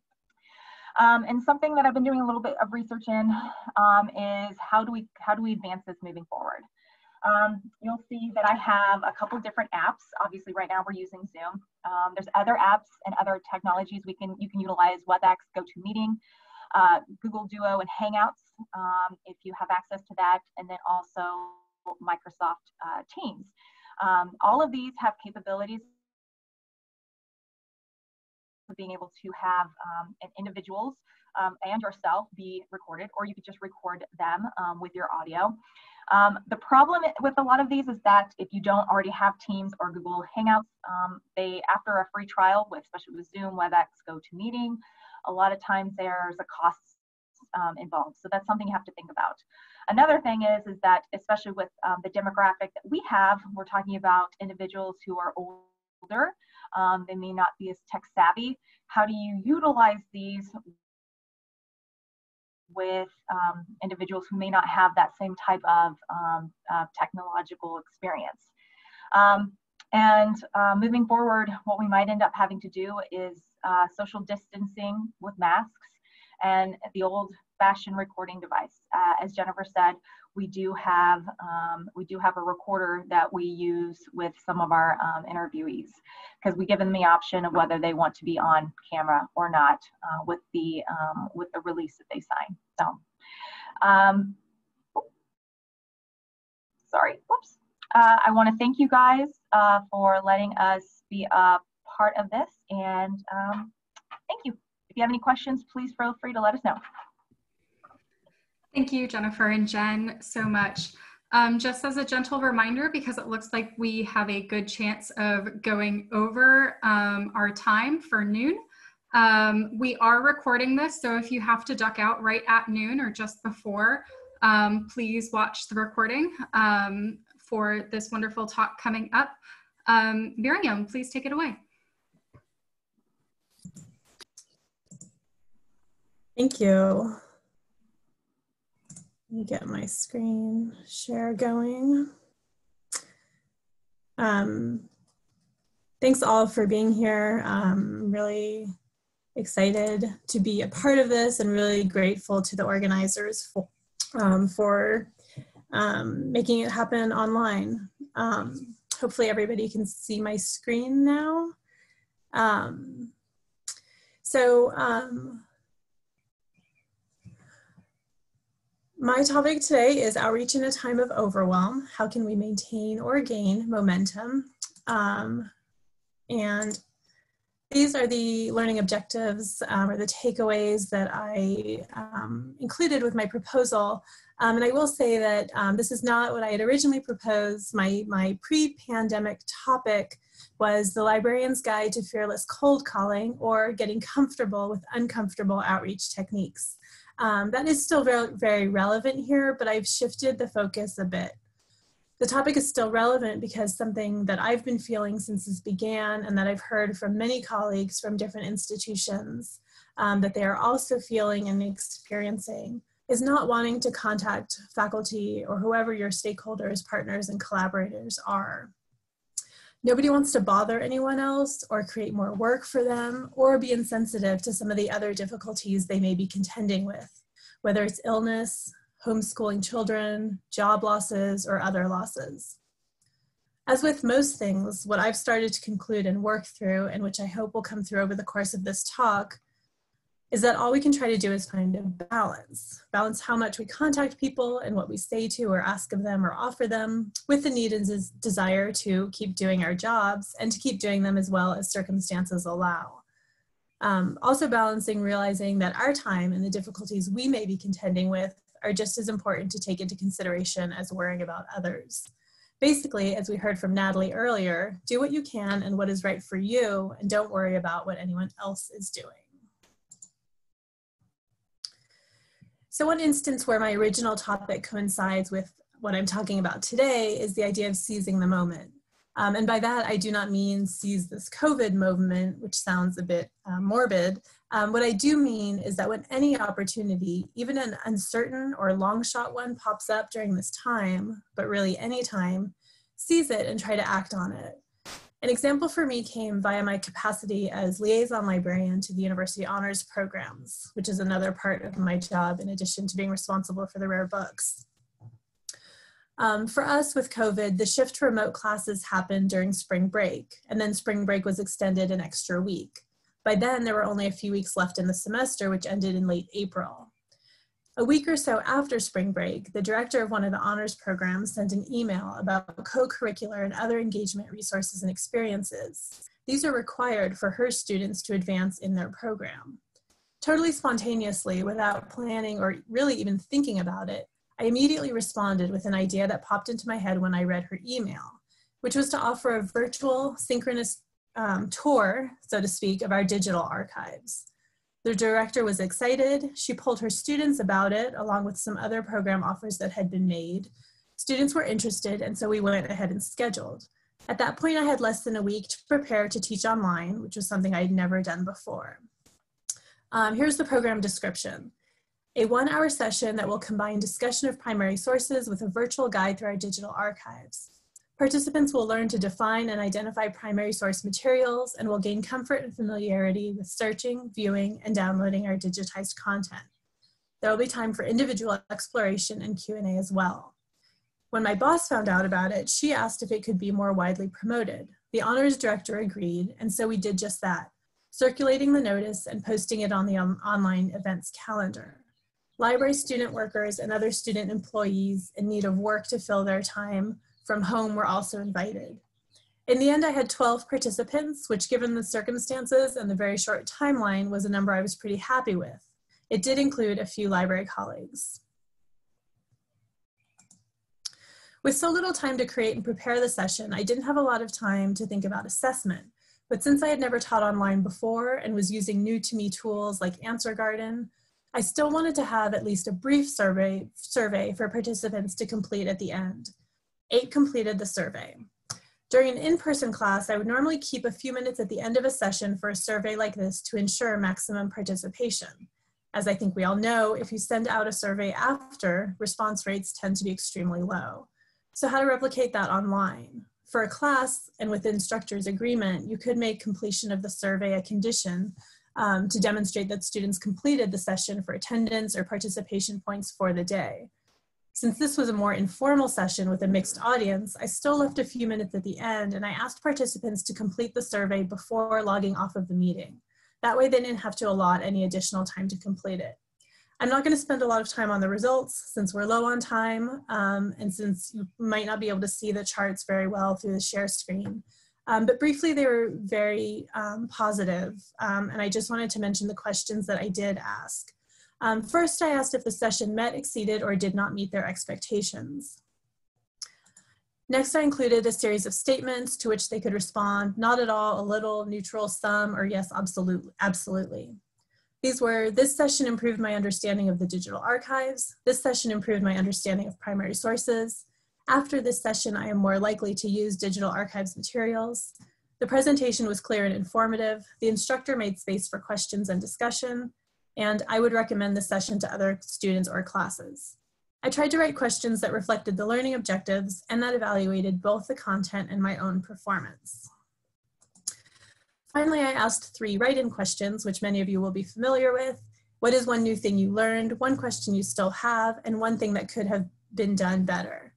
Um, and something that I've been doing a little bit of research in um, is how do we how do we advance this moving forward? Um, you'll see that I have a couple different apps. Obviously, right now we're using Zoom. Um, there's other apps and other technologies we can you can utilize WebEx, GoToMeeting, uh, Google Duo, and Hangouts um, if you have access to that, and then also Microsoft uh, Teams. Um, all of these have capabilities of being able to have um, individuals um, and yourself be recorded, or you could just record them um, with your audio. Um, the problem with a lot of these is that if you don't already have Teams or Google Hangouts, um, they after a free trial, with, especially with Zoom, WebEx, GoToMeeting, a lot of times there's a cost um, involved. So that's something you have to think about. Another thing is, is that especially with um, the demographic that we have, we're talking about individuals who are older. Um, they may not be as tech savvy. How do you utilize these with um, individuals who may not have that same type of uh, technological experience? Um, and uh, moving forward, what we might end up having to do is uh, social distancing with masks and the old fashion recording device. Uh, as Jenifer said, we do have um, we do have a recorder that we use with some of our um, interviewees because we give them the option of whether they want to be on camera or not uh, with the um, with the release that they sign. So, um, sorry, whoops. Uh, I want to thank you guys uh, for letting us be a part of this, and um, thank you. You have any questions, please feel free to let us know. Thank you, Jenifer and Jen, so much. Um, just as a gentle reminder, because it looks like we have a good chance of going over um, our time for noon, um, we are recording this, so if you have to duck out right at noon or just before, um, please watch the recording um, for this wonderful talk coming up. Um, Miriam, please take it away. Thank you. Let me get my screen share going. Um, thanks all for being here. Um, really excited to be a part of this and really grateful to the organizers for, um, for um, making it happen online. Um, hopefully everybody can see my screen now. Um, so My topic today is outreach in a time of overwhelm. How can we maintain or gain momentum? Um, and these are the learning objectives um, or the takeaways that I um, included with my proposal. Um, and I will say that um, this is not what I had originally proposed. My, my pre-pandemic topic was the librarian's guide to fearless cold calling or getting comfortable with uncomfortable outreach techniques. Um, that is still very, very relevant here, but I've shifted the focus a bit. The topic is still relevant because something that I've been feeling since this began and that I've heard from many colleagues from different institutions um, that they are also feeling and experiencing is not wanting to contact faculty or whoever your stakeholders, partners, and collaborators are. Nobody wants to bother anyone else or create more work for them or be insensitive to some of the other difficulties they may be contending with, whether it's illness, homeschooling children, job losses, or other losses. As with most things, what I've started to conclude and work through, and which I hope will come through over the course of this talk, is that all we can try to do is find a balance. Balance how much we contact people and what we say to or ask of them or offer them with the need and desire to keep doing our jobs and to keep doing them as well as circumstances allow. Um, also balancing realizing that our time and the difficulties we may be contending with are just as important to take into consideration as worrying about others. Basically, as we heard from Natalie earlier, do what you can and what is right for you and don't worry about what anyone else is doing. So one instance where my original topic coincides with what I'm talking about today is the idea of seizing the moment. Um, and by that, I do not mean seize this COVID movement, which sounds a bit uh, morbid. Um, what I do mean is that when any opportunity, even an uncertain or long shot one, pops up during this time, but really any time, seize it and try to act on it. An example for me came via my capacity as liaison librarian to the University Honors Programs, which is another part of my job in addition to being responsible for the rare books. Um, for us with COVID, the shift to remote classes happened during spring break, and then spring break was extended an extra week. By then, there were only a few weeks left in the semester, which ended in late April. A week or so after spring break, the director of one of the honors programs sent an email about co-curricular and other engagement resources and experiences. These are required for her students to advance in their program. Totally spontaneously, without planning or really even thinking about it, I immediately responded with an idea that popped into my head when I read her email, which was to offer a virtual synchronous um, tour, so to speak, of our digital archives. The director was excited. She pulled her students about it, along with some other program offers that had been made. Students were interested, and so we went ahead and scheduled. At that point, I had less than a week to prepare to teach online, which was something I had never done before. Um, here's the program description. A one hour session that will combine discussion of primary sources with a virtual guide through our digital archives. Participants will learn to define and identify primary source materials and will gain comfort and familiarity with searching, viewing, and downloading our digitized content. There will be time for individual exploration and Q&A as well. When my boss found out about it, she asked if it could be more widely promoted. The honors director agreed, and so we did just that, circulating the notice and posting it on the on online events calendar. Library student workers and other student employees in need of work to fill their time from home were also invited. In the end, I had 12 participants, which given the circumstances and the very short timeline was a number I was pretty happy with. It did include a few library colleagues. With so little time to create and prepare the session, I didn't have a lot of time to think about assessment. But since I had never taught online before and was using new to me tools like Answer Garden, I still wanted to have at least a brief survey, survey for participants to complete at the end. Eight completed the survey. During an in-person class, I would normally keep a few minutes at the end of a session for a survey like this to ensure maximum participation. As I think we all know, if you send out a survey after, response rates tend to be extremely low. So how to replicate that online? For a class and with instructor's agreement, you could make completion of the survey a condition um, to demonstrate that students completed the session for attendance or participation points for the day. Since this was a more informal session with a mixed audience, I still left a few minutes at the end and I asked participants to complete the survey before logging off of the meeting. That way they didn't have to allot any additional time to complete it. I'm not going to spend a lot of time on the results since we're low on time um, and since you might not be able to see the charts very well through the share screen. Um, but briefly, they were very um, positive, um, and I just wanted to mention the questions that I did ask. Um, first, I asked if the session met, exceeded, or did not meet their expectations. Next, I included a series of statements to which they could respond, not at all, a little, neutral, some, or yes, absolutely. absolutely. These were, this session improved my understanding of the digital archives. This session improved my understanding of primary sources. After this session, I am more likely to use digital archives materials. The presentation was clear and informative. The instructor made space for questions and discussion and I would recommend this session to other students or classes. I tried to write questions that reflected the learning objectives and that evaluated both the content and my own performance. Finally, I asked three write-in questions, which many of you will be familiar with. What is one new thing you learned, one question you still have, and one thing that could have been done better?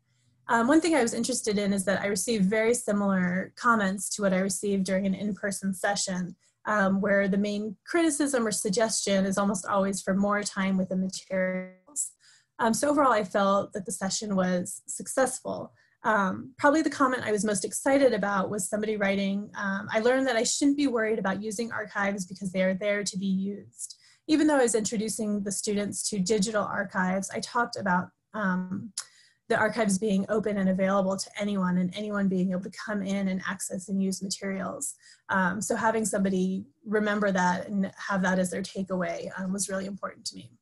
Um, one thing I was interested in is that I received very similar comments to what I received during an in-person session, um, where the main criticism or suggestion is almost always for more time with the materials. Um, so overall, I felt that the session was successful. Um, probably the comment I was most excited about was somebody writing, um, I learned that I shouldn't be worried about using archives because they are there to be used. Even though I was introducing the students to digital archives, I talked about um, the archives being open and available to anyone and anyone being able to come in and access and use materials. Um, so having somebody remember that and have that as their takeaway um, was really important to me.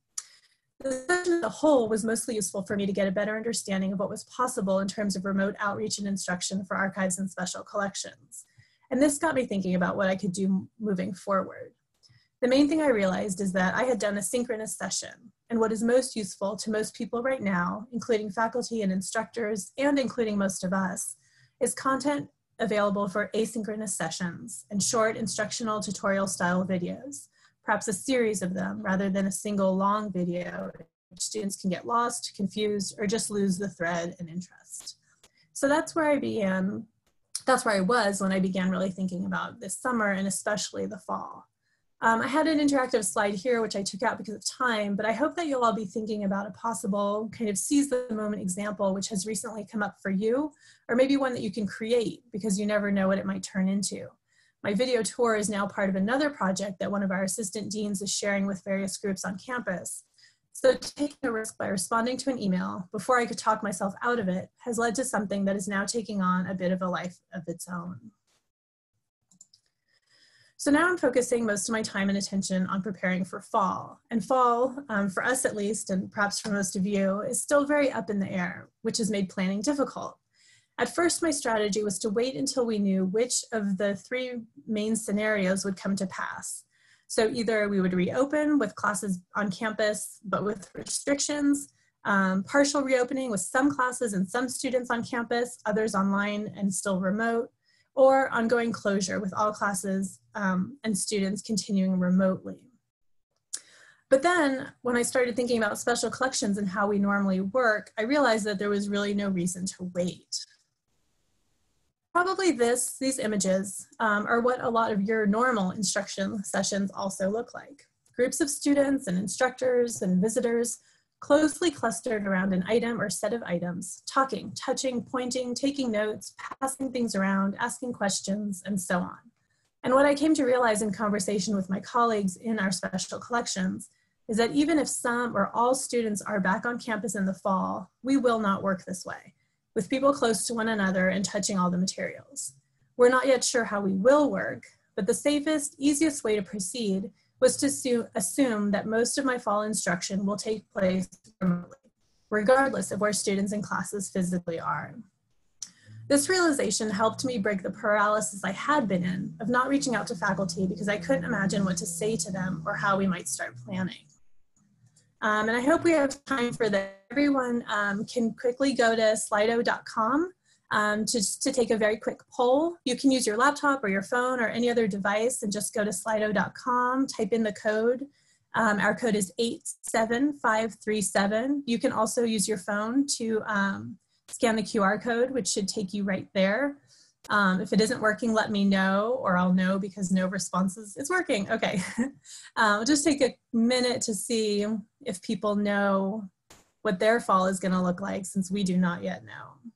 The session as a whole was mostly useful for me to get a better understanding of what was possible in terms of remote outreach and instruction for archives and special collections. And this got me thinking about what I could do moving forward. The main thing I realized is that I had done a synchronous session, and what is most useful to most people right now, including faculty and instructors, and including most of us, is content available for asynchronous sessions and short instructional tutorial style videos perhaps a series of them rather than a single long video. which Students can get lost, confused, or just lose the thread and interest. So that's where I began, that's where I was when I began really thinking about this summer and especially the fall. Um, I had an interactive slide here, which I took out because of time, but I hope that you'll all be thinking about a possible kind of seize the moment example, which has recently come up for you, or maybe one that you can create because you never know what it might turn into. My video tour is now part of another project that one of our assistant deans is sharing with various groups on campus. So taking a risk by responding to an email before I could talk myself out of it has led to something that is now taking on a bit of a life of its own. So now I'm focusing most of my time and attention on preparing for fall. And fall, um, for us at least, and perhaps for most of you, is still very up in the air, which has made planning difficult. At first, my strategy was to wait until we knew which of the three main scenarios would come to pass. So either we would reopen with classes on campus, but with restrictions, um, partial reopening with some classes and some students on campus, others online and still remote, or ongoing closure with all classes um, and students continuing remotely. But then when I started thinking about special collections and how we normally work, I realized that there was really no reason to wait probably this, these images um, are what a lot of your normal instruction sessions also look like. Groups of students and instructors and visitors closely clustered around an item or set of items, talking, touching, pointing, taking notes, passing things around, asking questions, and so on. And what I came to realize in conversation with my colleagues in our special collections is that even if some or all students are back on campus in the fall, we will not work this way with people close to one another and touching all the materials. We're not yet sure how we will work, but the safest, easiest way to proceed was to assume that most of my fall instruction will take place remotely, regardless of where students and classes physically are. This realization helped me break the paralysis I had been in of not reaching out to faculty because I couldn't imagine what to say to them or how we might start planning. Um, and I hope we have time for that. Everyone um, can quickly go to slido.com um, to, to take a very quick poll. You can use your laptop or your phone or any other device and just go to slido.com, type in the code. Um, our code is 87537. You can also use your phone to um, scan the QR code, which should take you right there. Um, if it isn't working, let me know, or I'll know because no responses. It's working. Okay. um, just take a minute to see if people know what their fall is going to look like since we do not yet know.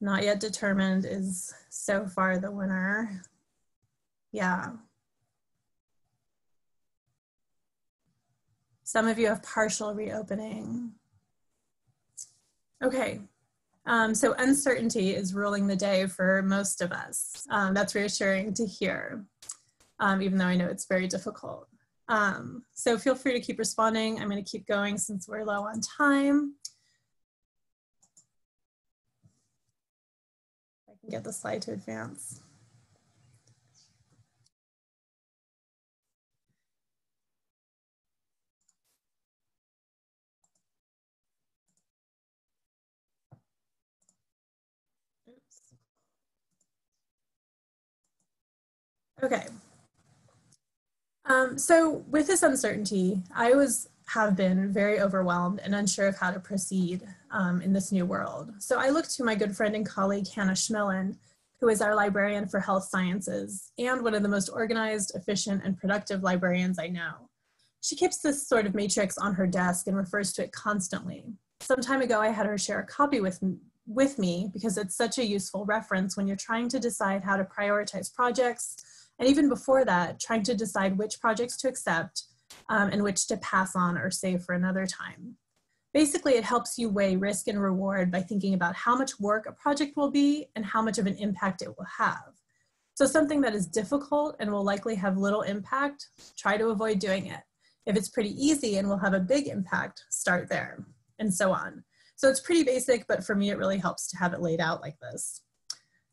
Not yet determined is so far the winner. Yeah. Some of you have partial reopening. Okay, um, so uncertainty is ruling the day for most of us. Um, that's reassuring to hear, um, even though I know it's very difficult. Um, so feel free to keep responding. I'm going to keep going since we're low on time. Get the slide to advance. Okay. Um, so with this uncertainty, I was have been very overwhelmed and unsure of how to proceed um, in this new world. So I looked to my good friend and colleague, Hannah Schmellen, who is our librarian for health sciences and one of the most organized, efficient, and productive librarians I know. She keeps this sort of matrix on her desk and refers to it constantly. Some time ago, I had her share a copy with, with me because it's such a useful reference when you're trying to decide how to prioritize projects, and even before that, trying to decide which projects to accept um, and which to pass on or save for another time. Basically, it helps you weigh risk and reward by thinking about how much work a project will be and how much of an impact it will have. So something that is difficult and will likely have little impact, try to avoid doing it. If it's pretty easy and will have a big impact, start there, and so on. So it's pretty basic, but for me, it really helps to have it laid out like this.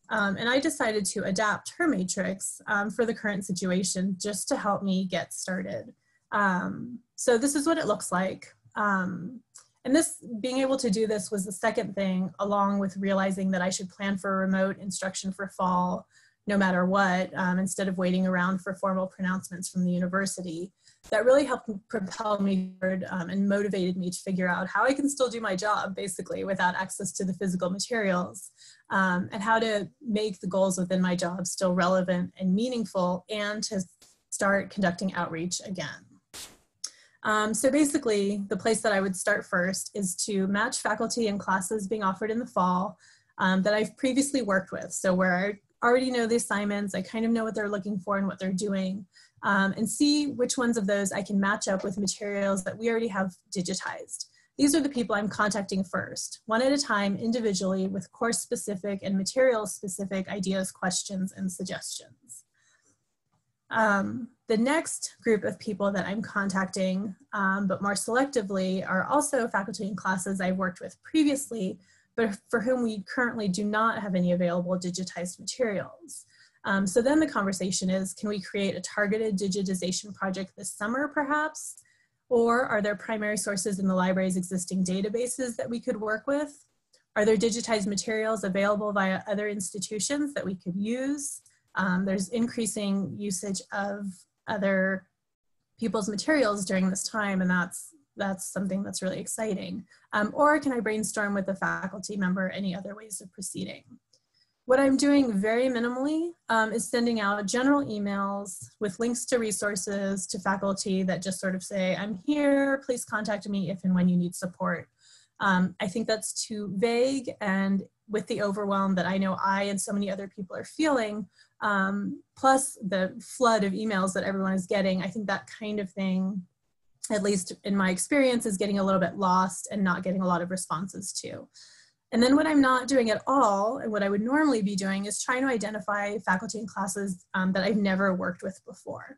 Um, and I decided to adapt her matrix um, for the current situation just to help me get started. Um, so this is what it looks like. Um, and this, being able to do this was the second thing, along with realizing that I should plan for remote instruction for fall, no matter what, um, instead of waiting around for formal pronouncements from the university. That really helped propel me forward um, and motivated me to figure out how I can still do my job, basically, without access to the physical materials, um, and how to make the goals within my job still relevant and meaningful, and to start conducting outreach again. Um, so basically, the place that I would start first is to match faculty and classes being offered in the fall um, that I've previously worked with. So where I already know the assignments, I kind of know what they're looking for and what they're doing, um, and see which ones of those I can match up with materials that we already have digitized. These are the people I'm contacting first, one at a time, individually, with course specific and material specific ideas, questions, and suggestions. Um, the next group of people that I'm contacting, um, but more selectively, are also faculty and classes I've worked with previously, but for whom we currently do not have any available digitized materials. Um, so then the conversation is, can we create a targeted digitization project this summer perhaps? Or are there primary sources in the library's existing databases that we could work with? Are there digitized materials available via other institutions that we could use? Um, there's increasing usage of other people's materials during this time and that's that's something that's really exciting. Um, or can I brainstorm with a faculty member any other ways of proceeding? What I'm doing very minimally um, is sending out general emails with links to resources to faculty that just sort of say, I'm here, please contact me if and when you need support. Um, I think that's too vague and with the overwhelm that I know I and so many other people are feeling, um, plus the flood of emails that everyone is getting, I think that kind of thing, at least in my experience, is getting a little bit lost and not getting a lot of responses to. And then what I'm not doing at all, and what I would normally be doing, is trying to identify faculty and classes um, that I've never worked with before.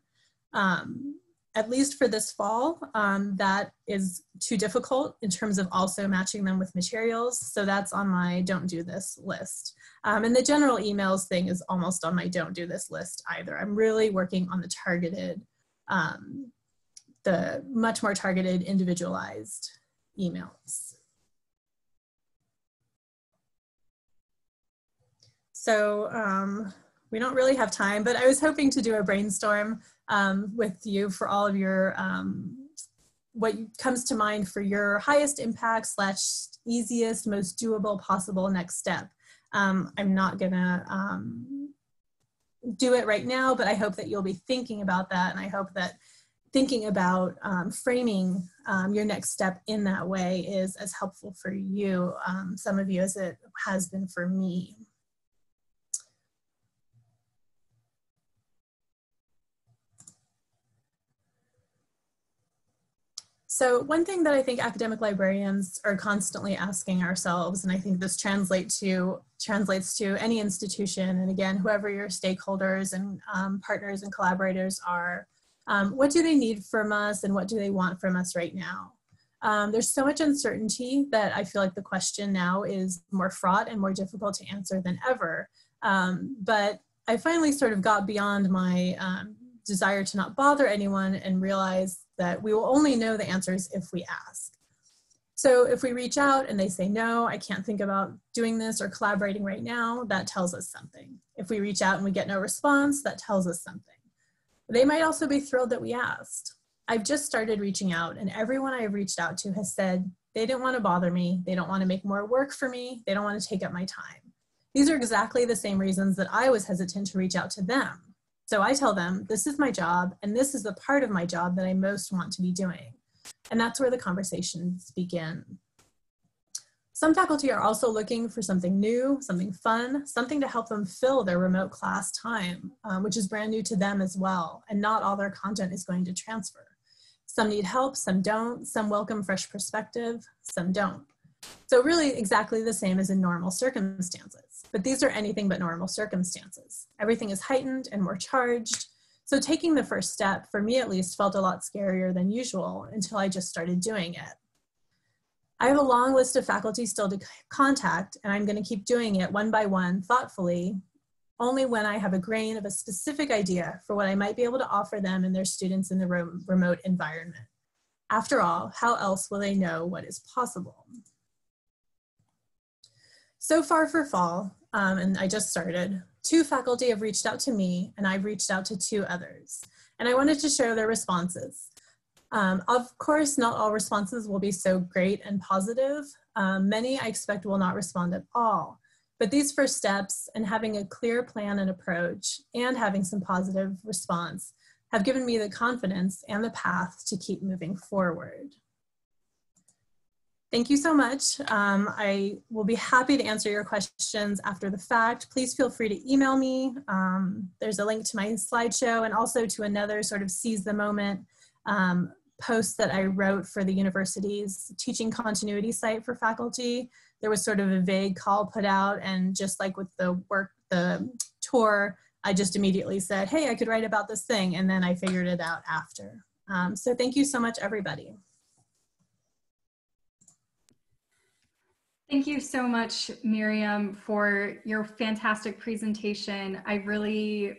Um, at least for this fall, um, that is too difficult in terms of also matching them with materials. So that's on my don't do this list. Um, and the general emails thing is almost on my don't do this list either. I'm really working on the targeted, um, the much more targeted individualized emails. So um, we don't really have time, but I was hoping to do a brainstorm um, with you for all of your um, what comes to mind for your highest impact slash easiest, most doable possible next step. Um, I'm not gonna um, do it right now, but I hope that you'll be thinking about that, and I hope that thinking about um, framing um, your next step in that way is as helpful for you, some of you, as it has been for me. So one thing that I think academic librarians are constantly asking ourselves, and I think this translate to, translates to any institution, and again, whoever your stakeholders and um, partners and collaborators are, um, what do they need from us and what do they want from us right now? Um, there's so much uncertainty that I feel like the question now is more fraught and more difficult to answer than ever. Um, but I finally sort of got beyond my um, desire to not bother anyone and realize that we will only know the answers if we ask. So if we reach out and they say, no, I can't think about doing this or collaborating right now, that tells us something. If we reach out and we get no response, that tells us something. They might also be thrilled that we asked. I've just started reaching out and everyone I've reached out to has said they didn't want to bother me. They don't want to make more work for me. They don't want to take up my time. These are exactly the same reasons that I was hesitant to reach out to them. So I tell them, this is my job and this is the part of my job that I most want to be doing. And that's where the conversations begin. Some faculty are also looking for something new, something fun, something to help them fill their remote class time, um, which is brand new to them as well, and not all their content is going to transfer. Some need help, some don't, some welcome fresh perspective, some don't. So really exactly the same as in normal circumstances, but these are anything but normal circumstances. Everything is heightened and more charged, so taking the first step, for me at least, felt a lot scarier than usual until I just started doing it. I have a long list of faculty still to contact, and I'm going to keep doing it one by one thoughtfully, only when I have a grain of a specific idea for what I might be able to offer them and their students in the remote environment. After all, how else will they know what is possible? So far for fall, um, and I just started, two faculty have reached out to me and I've reached out to two others. And I wanted to share their responses. Um, of course, not all responses will be so great and positive. Um, many I expect will not respond at all. But these first steps and having a clear plan and approach and having some positive response have given me the confidence and the path to keep moving forward. Thank you so much. Um, I will be happy to answer your questions after the fact. Please feel free to email me. Um, there's a link to my slideshow and also to another sort of seize the moment um, post that I wrote for the university's teaching continuity site for faculty. There was sort of a vague call put out and just like with the work, the tour, I just immediately said, hey, I could write about this thing. And then I figured it out after. Um, so thank you so much, everybody. Thank you so much, Miriam, for your fantastic presentation. I really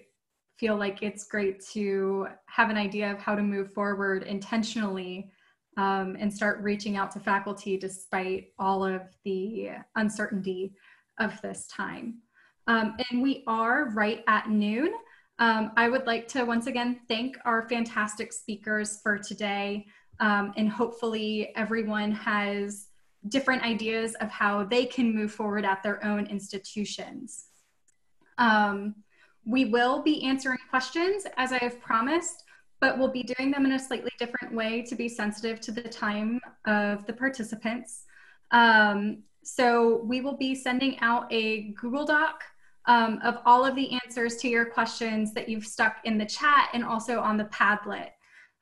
feel like it's great to have an idea of how to move forward intentionally um, and start reaching out to faculty despite all of the uncertainty of this time. Um, and we are right at noon. Um, I would like to once again thank our fantastic speakers for today. Um, and hopefully everyone has different ideas of how they can move forward at their own institutions. Um, we will be answering questions as I have promised, but we'll be doing them in a slightly different way to be sensitive to the time of the participants. Um, so we will be sending out a Google Doc um, of all of the answers to your questions that you've stuck in the chat and also on the Padlet.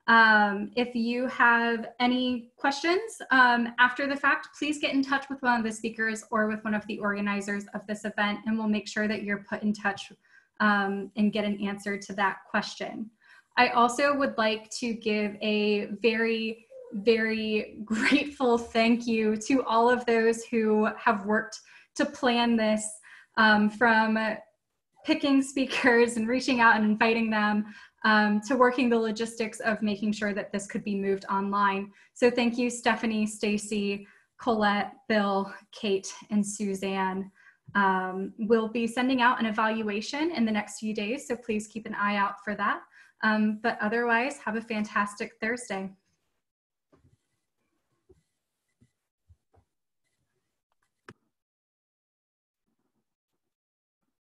Um, if you have any questions um, after the fact, please get in touch with one of the speakers or with one of the organizers of this event, and we'll make sure that you're put in touch um, and get an answer to that question. I also would like to give a very, very grateful thank you to all of those who have worked to plan this um, from picking speakers and reaching out and inviting them um, to working the logistics of making sure that this could be moved online. So thank you, Stephanie, Stacy, Colette, Bill, Kate, and Suzanne. Um, we'll be sending out an evaluation in the next few days, so please keep an eye out for that. Um, but otherwise, have a fantastic Thursday.